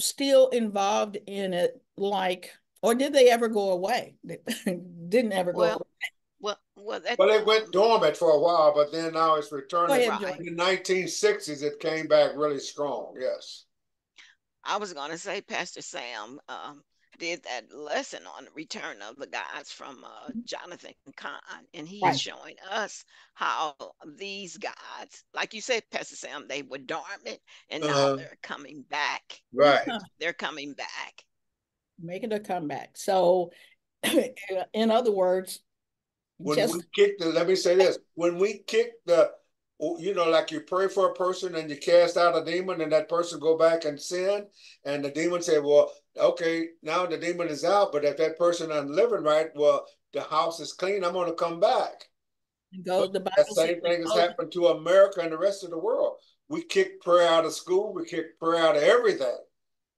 still involved in it? Like, or did they ever go away? Didn't ever go Well, away. Well, well, that, Well, it went dormant for a while, but then now it's returning. ahead, Right. In the nineteen sixties, it came back really strong, yes. I was gonna say Pastor Sam um, did that lesson on the return of the gods from uh, Jonathan Cahn, and he's Right. showing us how these gods, like you said, Pastor Sam, they were dormant, and now Uh-huh. they're coming back. Right. They're coming back. Making a comeback. So, in other words, When just we kick the, let me say this, when we kick the, you know, like you pray for a person and you cast out a demon and that person go back and sin, and the demon say, well, okay, now the demon is out, but if that person isn't living right, well, the house is clean, I'm gonna come back. go. The That Bible same thing has "Go happened to America and the rest of the world. We kick prayer out of school, we kick prayer out of everything.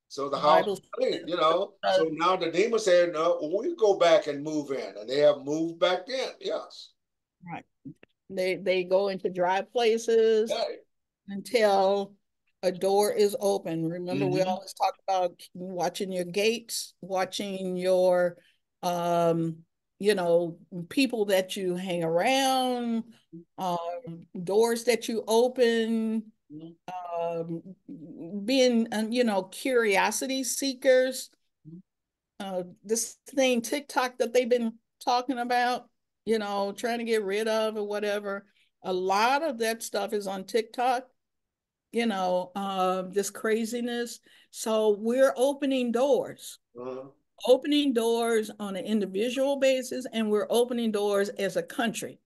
So the The house Bible is clean, you know. Uh, so now the demon said, no, we go back and move in, and they have moved back in. Yes. Right. They they go into dry places Hey. until a door is open. Remember, we Mhm. always talk about watching your gates, watching your um, you know, people that you hang around, um, doors that you open, um, being um, you know, curiosity seekers. Uh, this thing TikTok that they've been talking about, you know, trying to get rid of or whatever. A lot of that stuff is on TikTok, you know, uh, this craziness. So we're opening doors, Uh-huh. opening doors on an individual basis, and we're opening doors as a country.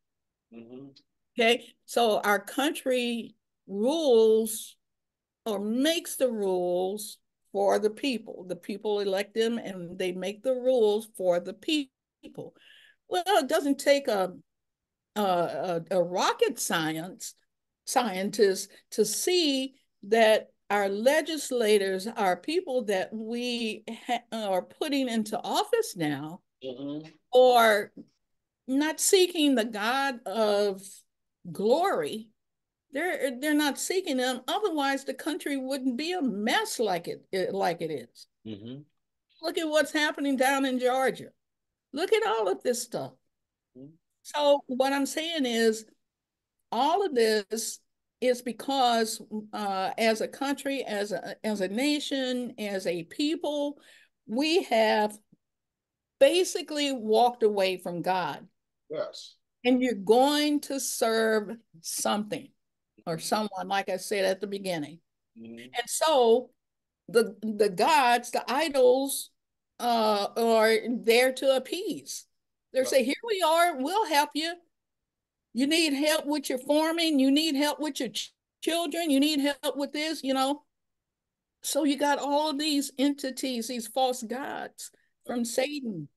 Mhm. Okay, so our country rules or makes the rules for the people. The people elect them and they make the rules for the people. Well, it doesn't take a a, a, a rocket science scientist to see that our legislators, our people that we ha- are putting into office now, Mhm. are not seeking the God of glory. They're they're not seeking them. Otherwise, the country wouldn't be a mess like it, it like it is. Mhm. Look at what's happening down in Georgia. Look at all of this stuff. Mhm. So what I'm saying is, all of this is because uh, as a country, as a as a nation, as a people, we have basically walked away from God. Yes. And you're going to serve something or someone, like I said at the beginning. Mhm. And so the the gods, the idols, uh, are there to appease. They Right. say, "Here we are. We'll help you. You need help with your farming. You need help with your ch- children. You need help with this. You know." So you got all of these entities, these false gods from Satan,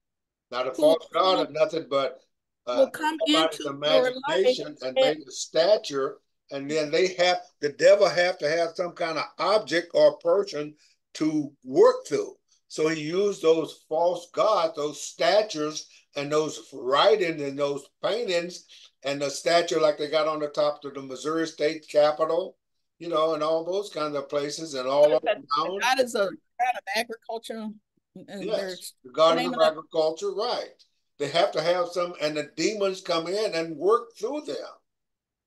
Not a false god or nothing, but uh, will come into imagination and and- make a stature, and then they have the devil have to have some kind of object or person to work through. So he used those false gods, those statues, and those writings and those paintings, and the statue like they got on the top of the Missouri State Capitol, you know, and all those kinds of places, and all around. God is a God of agriculture. and Yes, the garden name of of agriculture, right? They have to have some, and the demons come in and work through them.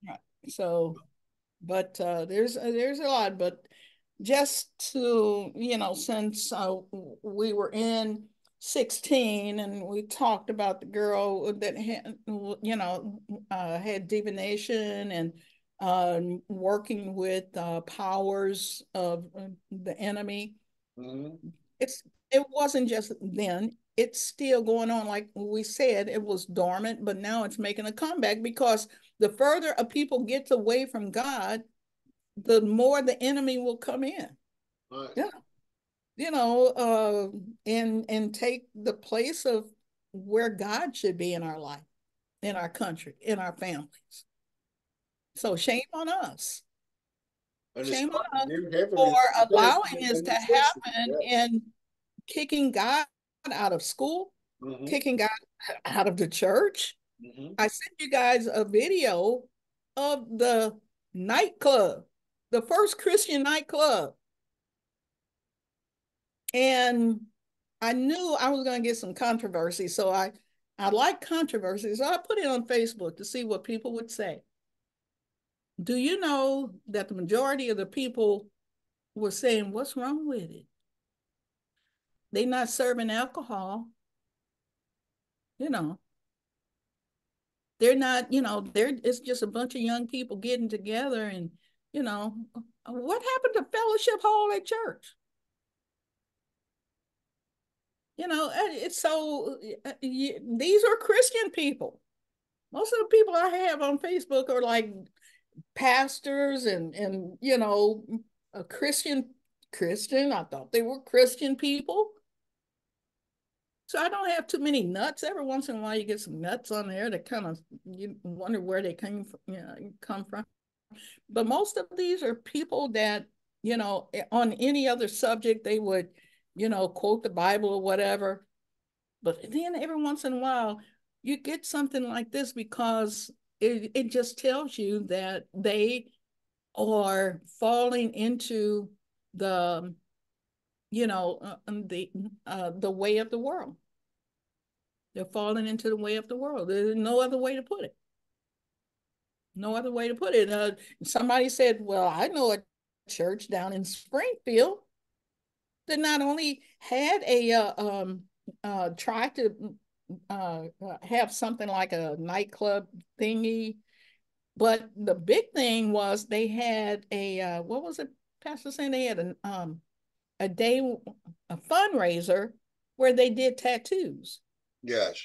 Right. So, but uh, there's uh, there's a lot, but just to you know, since uh, we were in 16 and we talked about the girl that had you know uh, had divination and um, working with uh, powers of uh, the enemy. Mhm. It's it wasn't just then. It's still going on, like we said, it was dormant, but now it's making a comeback because the further a people gets away from God, the more the enemy will come in, Right. Yeah. You know, uh, and and take the place of where God should be in our life, in our country, in our families. So shame on us Shame on starting to get heavily- for allowing this to happen and kicking God out of school, Mhm, kicking God out of the church. mhm. I sent you guys a video of the nightclub, the first Christian nightclub. And I knew I was going to get some controversy. So I, I like controversy. So I put it on Facebook to see what people would say. Do you know that the majority of the people were saying, What's wrong with it? They're not serving alcohol. You know, they're not, you know, they're it's just a bunch of young people getting together and, you know, what happened to fellowship hall at church? You know, it's so uh, these are Christian people. Most of the people I have on Facebook are like pastors and and you know, a Christian Christian. I thought they were Christian people. So I don't have too many nuts. Every once in a while, you get some nuts on there that kind of you wonder where they came from, you know, come from. But most of these are people that you know on any other subject they would, you know, quote the Bible or whatever. But then every once in a while, you get something like this because it it just tells you that they are falling into the you know, uh, um, the uh, the way of the world. They're falling into the way of the world. There's no other way to put it. No other way to put it. Uh, somebody said, "Well, I know a church down in Springfield that not only had a uh, um uh tried to uh, uh, have something like a nightclub thingy, but the big thing was they had a uh, what was it, Pastor saying they had an um a day a fundraiser where they did tattoos. Yes.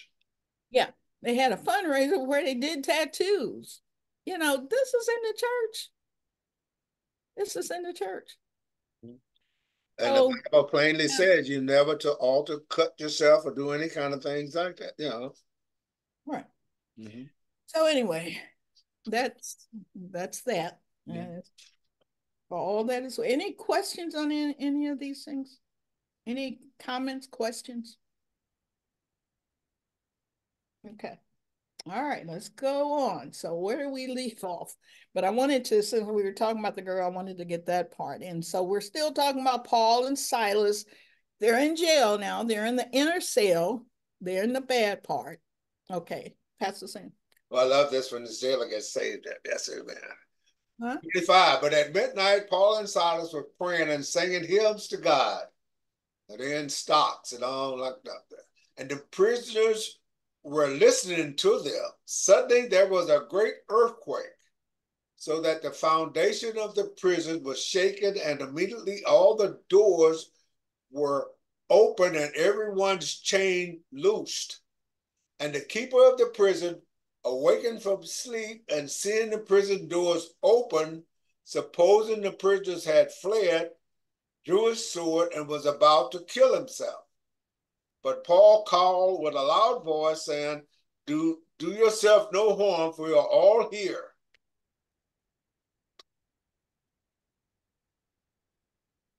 Yeah, they had a fundraiser where they did tattoos. You know, this is in the church. This is in the church. And So- the Bible plainly Yeah. says you never to alter, cut yourself, or do any kind of things like that. You know. Right. Mhm. So anyway, that's that's that. Yeah. Uh, for all that is any questions on any, any of these things? Any comments, questions? Okay. All right, let's go on. So where do we leave off? But I wanted to, since we were talking about the girl, I wanted to get that part And So we're still talking about Paul and Silas. They're in jail now. They're in the inner cell. They're in the bad part. Okay, Pastor Sam. Well, I love this when the jailer gets saved. Yes, amen. Huh? 25. But at midnight, Paul and Silas were praying and singing hymns to God. And they're in stocks and all locked up there. And the prisoners were listening to them. Suddenly, there was a great earthquake, so that the foundation of the prison was shaken, and immediately all the doors were open and everyone's chain loosed. And the keeper of the prison awakened from sleep and seeing the prison doors open, supposing the prisoners had fled, drew his sword and was about to kill himself. But Paul called with a loud voice, saying, Do, do yourself no harm, for we are all here.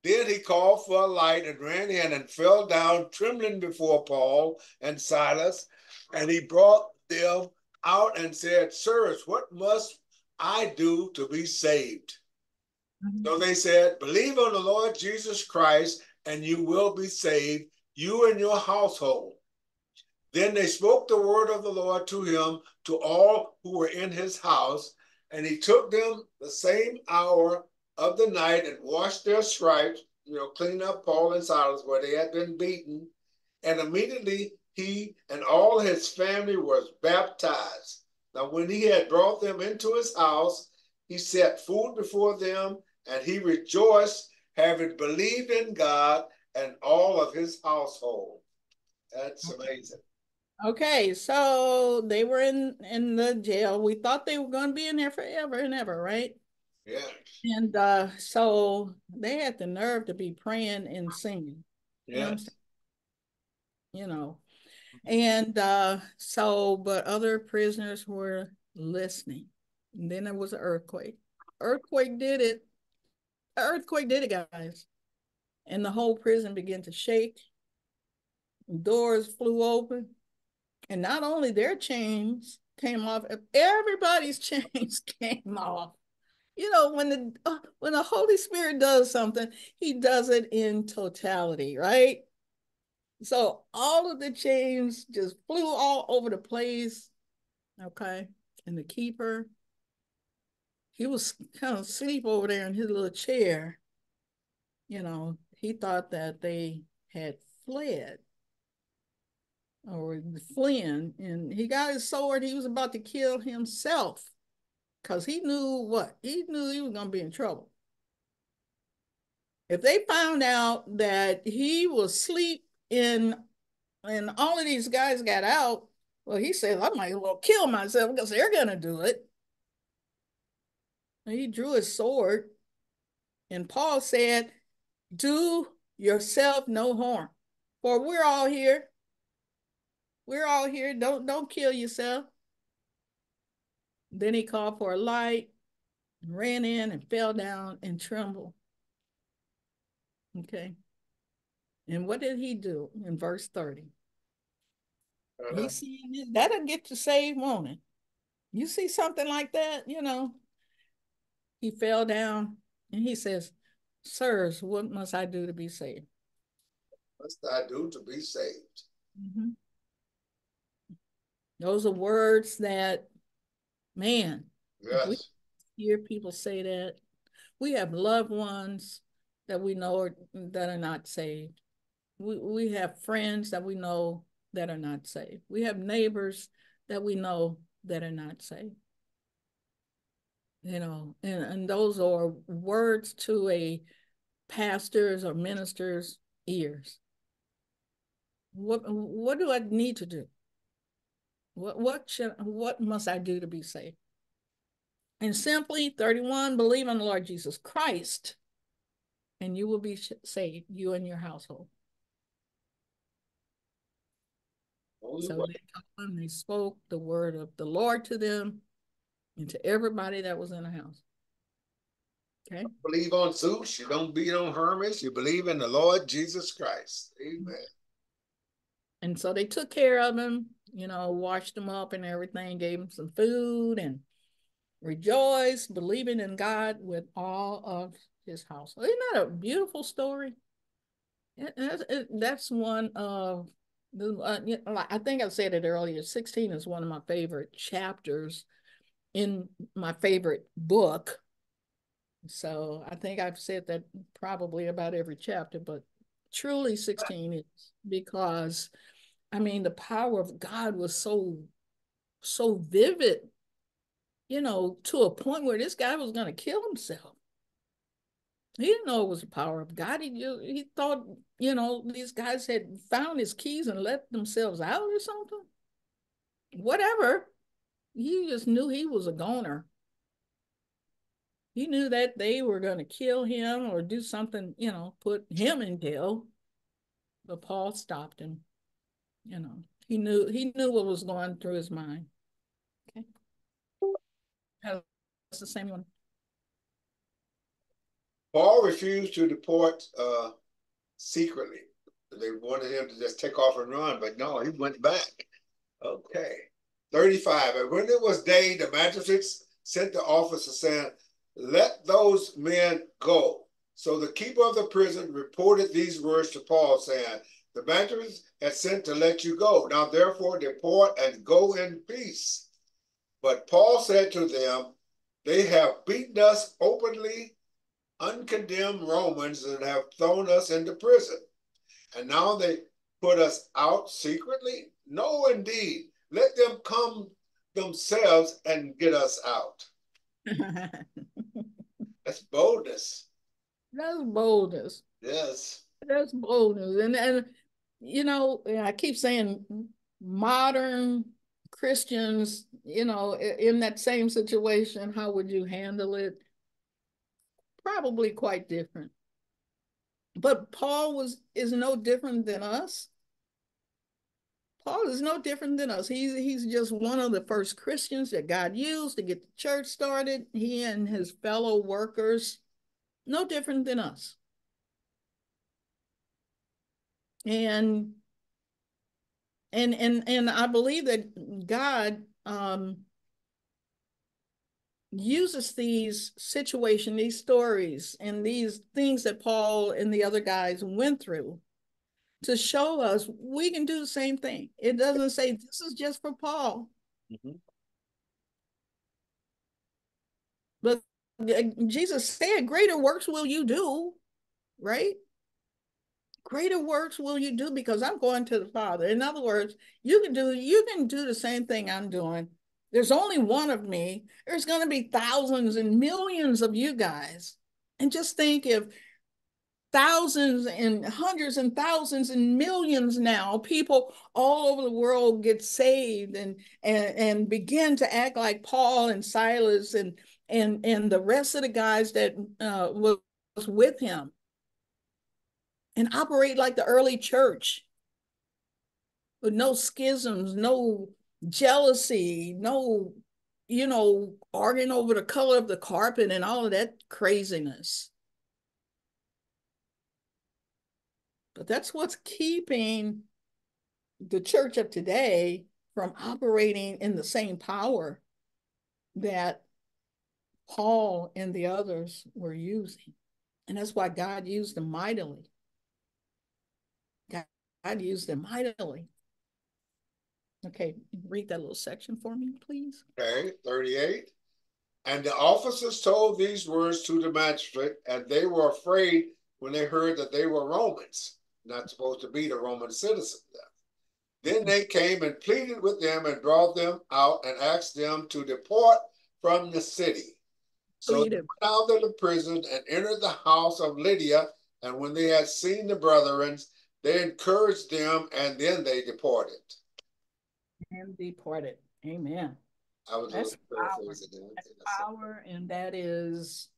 Then he called for a light and ran in and fell down trembling before Paul and Silas. And he brought them out and said, Sirs, what must I do to be saved? Mm-hmm. So they said, Believe on the Lord Jesus Christ, and you will be saved, you and your household. Then they spoke the word of the Lord to him, to all who were in his house, and he took them the same hour of the night and washed their stripes, you know, clean up Paul and Silas where they had been beaten. And immediately he and all his family was baptized. Now, when he had brought them into his house, he set food before them, and he rejoiced, having believed in God and all of his household. That's amazing. Okay, so they were in in the jail. We thought they were going to be in there forever and ever, right? Yeah. And uh, so they had the nerve to be praying and singing. You know Yes. You know, and uh, so, but other prisoners were listening. And then there was an earthquake. Earthquake did it. Earthquake did it, guys. And the whole prison began to shake. Doors flew open. And not only their chains came off, everybody's chains came off. You know, when the uh, when the Holy Spirit does something, he does it in totality, right? So all of the chains just flew all over the place. Okay. And the keeper, he was kind of asleep over there in his little chair. You know, he thought that they had fled or fleeing, and he got his sword. He was about to kill himself because he knew what? He knew he was going to be in trouble. If they found out that he was asleep in, and all of these guys got out, well, he said, I might as well kill myself because they're going to do it. And he drew his sword, and Paul said, Do yourself no harm, for we're all here. We're all here. Don't don't kill yourself. Then he called for a light, ran in and fell down and trembled. Okay. And what did he do in verse 30? Uh-huh. He that'll get you saved, won't it? You see something like that, you know. He fell down and he says, Sirs, what must I do to be saved? What must I do to be saved? Mhm. Those are words that, man, if we hear people say that. We have loved ones that we know are, that are not saved. We, we have friends that we know that are not saved. We have neighbors that we know that are not saved. You know, and, and those are words to a pastor's or minister's ears. What what do I need to do? What what should what must I do to be saved? And simply 31, believe on the Lord Jesus Christ, and you will be saved, you and your household. So they them, they spoke the word of the Lord to them and to everybody that was in the house. Okay. believe on Zeus, you don't beat on Hermes, you believe in the Lord Jesus Christ. Amen. And so they took care of him, you know, washed him up and everything, gave him some food and rejoiced, believing in God with all of his house. Isn't that a beautiful story? It- That's, it- that's one of the, uh, you know, like I think I said it earlier, 16 is one of my favorite chapters in my favorite book. So I think I've said that probably about every chapter, but truly 16 is because I mean the power of God was so so vivid, you know, to a point where this guy was going to kill himself. He didn't know it was the power of God. He he thought, you know, these guys had found his keys and let themselves out or something. Whatever. He just knew he was a goner. He knew that they were going to kill him or do something, you know, put him in jail. But Paul stopped him. You know, he knew he knew what was going through his mind. Okay. That's the same one. Paul refused to deport uh, secretly. They wanted him to just take off and run, but no, he went back. Okay. 35. And when it was day, the magistrates sent the officer saying, Let those men go. So the keeper of the prison reported these words to Paul, saying, The magistrates had sent to let you go. Now therefore depart and go in peace. But Paul said to them, They have beaten us openly, uncondemned Romans, and have thrown us into prison. And now they put us out secretly? No, indeed. Let them come themselves and get us out. That's boldness. That's boldness. Yes. That's boldness. And and you know, I keep saying modern Christians, you know, in that same situation, how would you handle it? Probably quite different. But Paul was is no different than us. Paul is no different than us. He's he's just one of the first Christians that God used to get the church started. He and his fellow workers, no different than us. And and and and I believe that God um uses these situations, these stories, and these things that Paul and the other guys went through to show us we can do the same thing. It doesn't say this is just for Paul. Mm-hmm. But Jesus said, Greater works will you do, right? Greater works will you do because I'm going to the Father. In other words, you can do you can do the same thing I'm doing there's only one of me. There's going to be thousands and millions of you guys. And just think if thousands and hundreds and thousands and millions now people all over the world get saved and and, and begin to act like Paul and Silas and and and the rest of the guys that uh, was with him and operate like the early church with no schisms, no jealousy, no, you know, arguing over the color of the carpet and all of that craziness. But that's what's keeping the church of today from operating in the same power that Paul and the others were using. And that's why God used them mightily. God used them mightily. Okay, read that little section for me, please. Okay, 38. And the officers told these words to the magistrate, and they were afraid when they heard that they were Romans, not supposed to be the Roman citizen. Then they came and pleaded with them and brought them out and asked them to depart from the city. So they went out of the prison and entered the house of Lydia. And when they had seen the brethren, they encouraged them and then they departed and departed. Amen. I was That's power. That's power, and that is,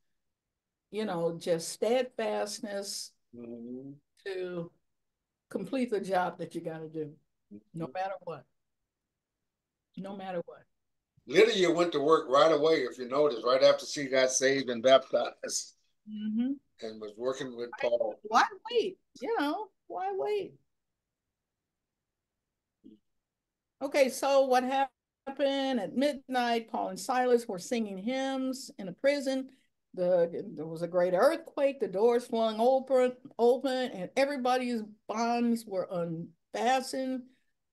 you know, just steadfastness mm-hmm. to complete the job that you got to do, no mm-hmm. matter what. No matter what. Lydia went to work right away, if you notice, right after she got saved and baptized, mm-hmm. and was working with Paul. Why wait? You know, why wait? Okay, so what happened at midnight? Paul and Silas were singing hymns in a prison. The, there was a great earthquake. The doors flung open, open, and everybody's bonds were unfastened.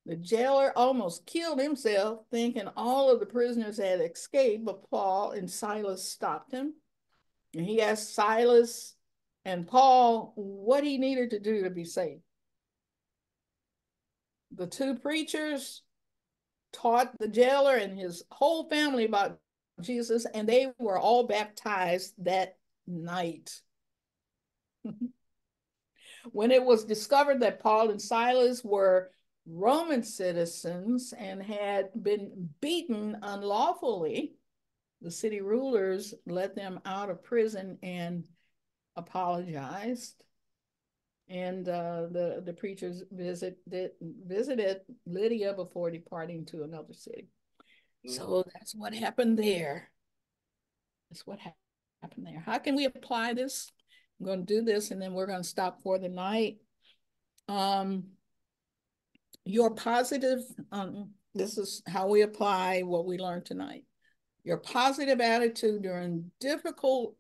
The jailer almost killed himself, thinking all of the prisoners had escaped, but Paul and Silas stopped him. And he asked Silas and Paul what he needed to do to be saved. The two preachers taught the jailer and his whole family about Jesus, and they were all baptized that night. when it was discovered that Paul and Silas were Roman citizens and had been beaten unlawfully, the city rulers let them out of prison and apologized and uh, the the preachers visited visited Lydia before departing to another city. So that's what happened there. That's what ha- happened there. How can we apply this I'm going to do this and then we're going to stop for the night. Um, your positive, um, this is how we apply what we learned tonight. Your positive attitude during difficult,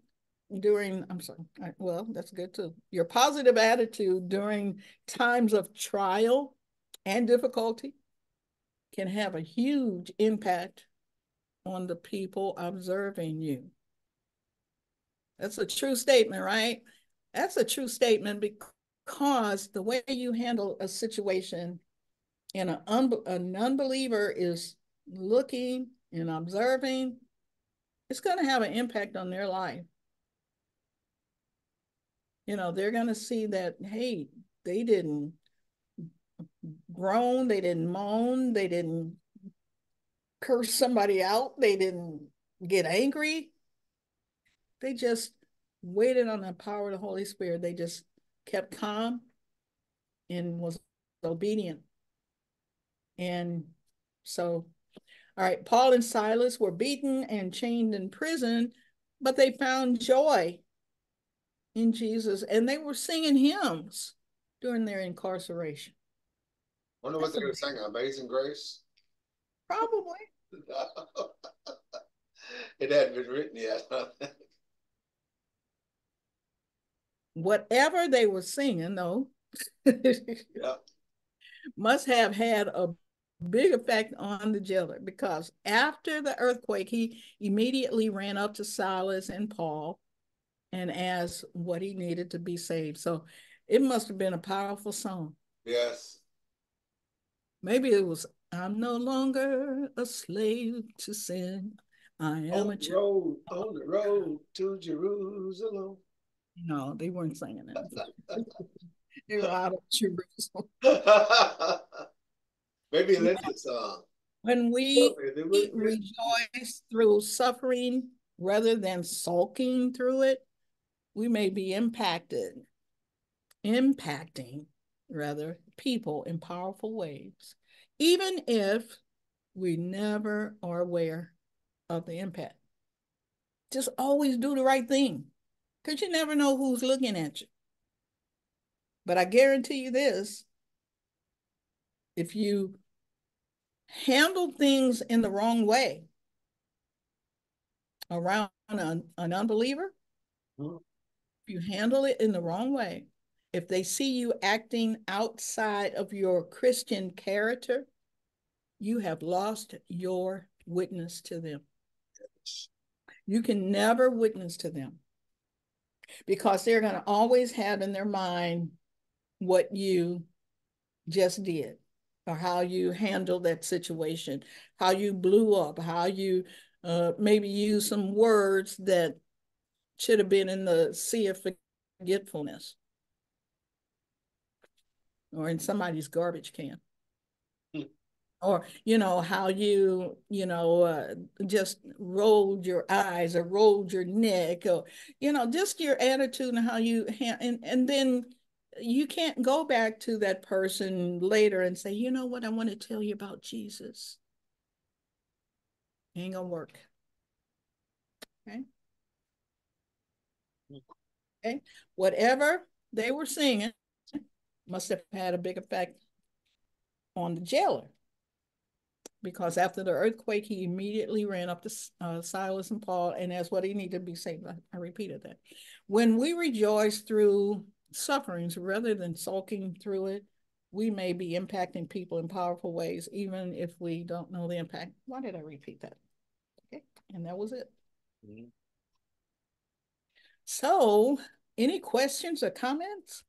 during, I'm sorry, well, that's good too. Your positive attitude during times of trial and difficulty can have a huge impact on the people observing you. That's a true statement, right? That's a true statement because the way you handle a situation and an, un an unbeliever is looking and observing, it's going to have an impact on their life. You know, they're going to see that, hey, they didn't groan, they didn't moan, they didn't curse somebody out, they didn't get angry. They just waited on the power of the Holy Spirit. They just kept calm and was obedient. And so, all right, Paul and Silas were beaten and chained in prison, but they found joy in Jesus and they were singing hymns during their incarceration. Wonder what they were singing, Amazing Grace? Probably. it hadn't been written yet. Whatever they were singing, though, must have had a big effect on the jailer because after the earthquake, he immediately ran up to Silas and Paul and asked what he needed to be saved. So it must have been a powerful song. Yes. Maybe it was I'm no longer a slave to sin. I am on a the road, on the road to Jerusalem. No, they weren't singing that. they were out of Jerusalem. Maybe a Linda song. When we rejoice through suffering rather than sulking through it, we may be impacted, impacting rather people in powerful ways, even if we never are aware of the impact. Just always do the right thing because you never know who's looking at you. But I guarantee you this if you handle things in the wrong way around an, an unbeliever, mm-hmm. if you handle it in the wrong way, if they see you acting outside of your Christian character, you have lost your witness to them. You can never witness to them because they're going to always have in their mind what you just did or how you handled that situation, how you blew up, how you uh, maybe used some words that should have been in the sea of forgetfulness or in somebody's garbage can. Hmm. Or, you know, how you, you know, uh, just rolled your eyes or rolled your neck or, you know, just your attitude and how you, ha- and, and then you can't go back to that person later and say, you know what, I want to tell you about Jesus. Ain't gonna work. Okay. Hmm. Okay. Whatever they were singing, must have had a big effect on the jailer because after the earthquake, he immediately ran up to uh, Silas and Paul and asked what he needed to be saved. I, I repeated that. When we rejoice through sufferings rather than sulking through it, we may be impacting people in powerful ways, even if we don't know the impact. Why did I repeat that? Okay, and that was it. Mm -hmm. So, any questions or comments?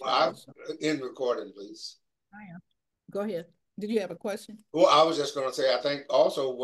Well, in recording, please. I am. Go ahead. Did you have a question? Well, I was just going to say, I think also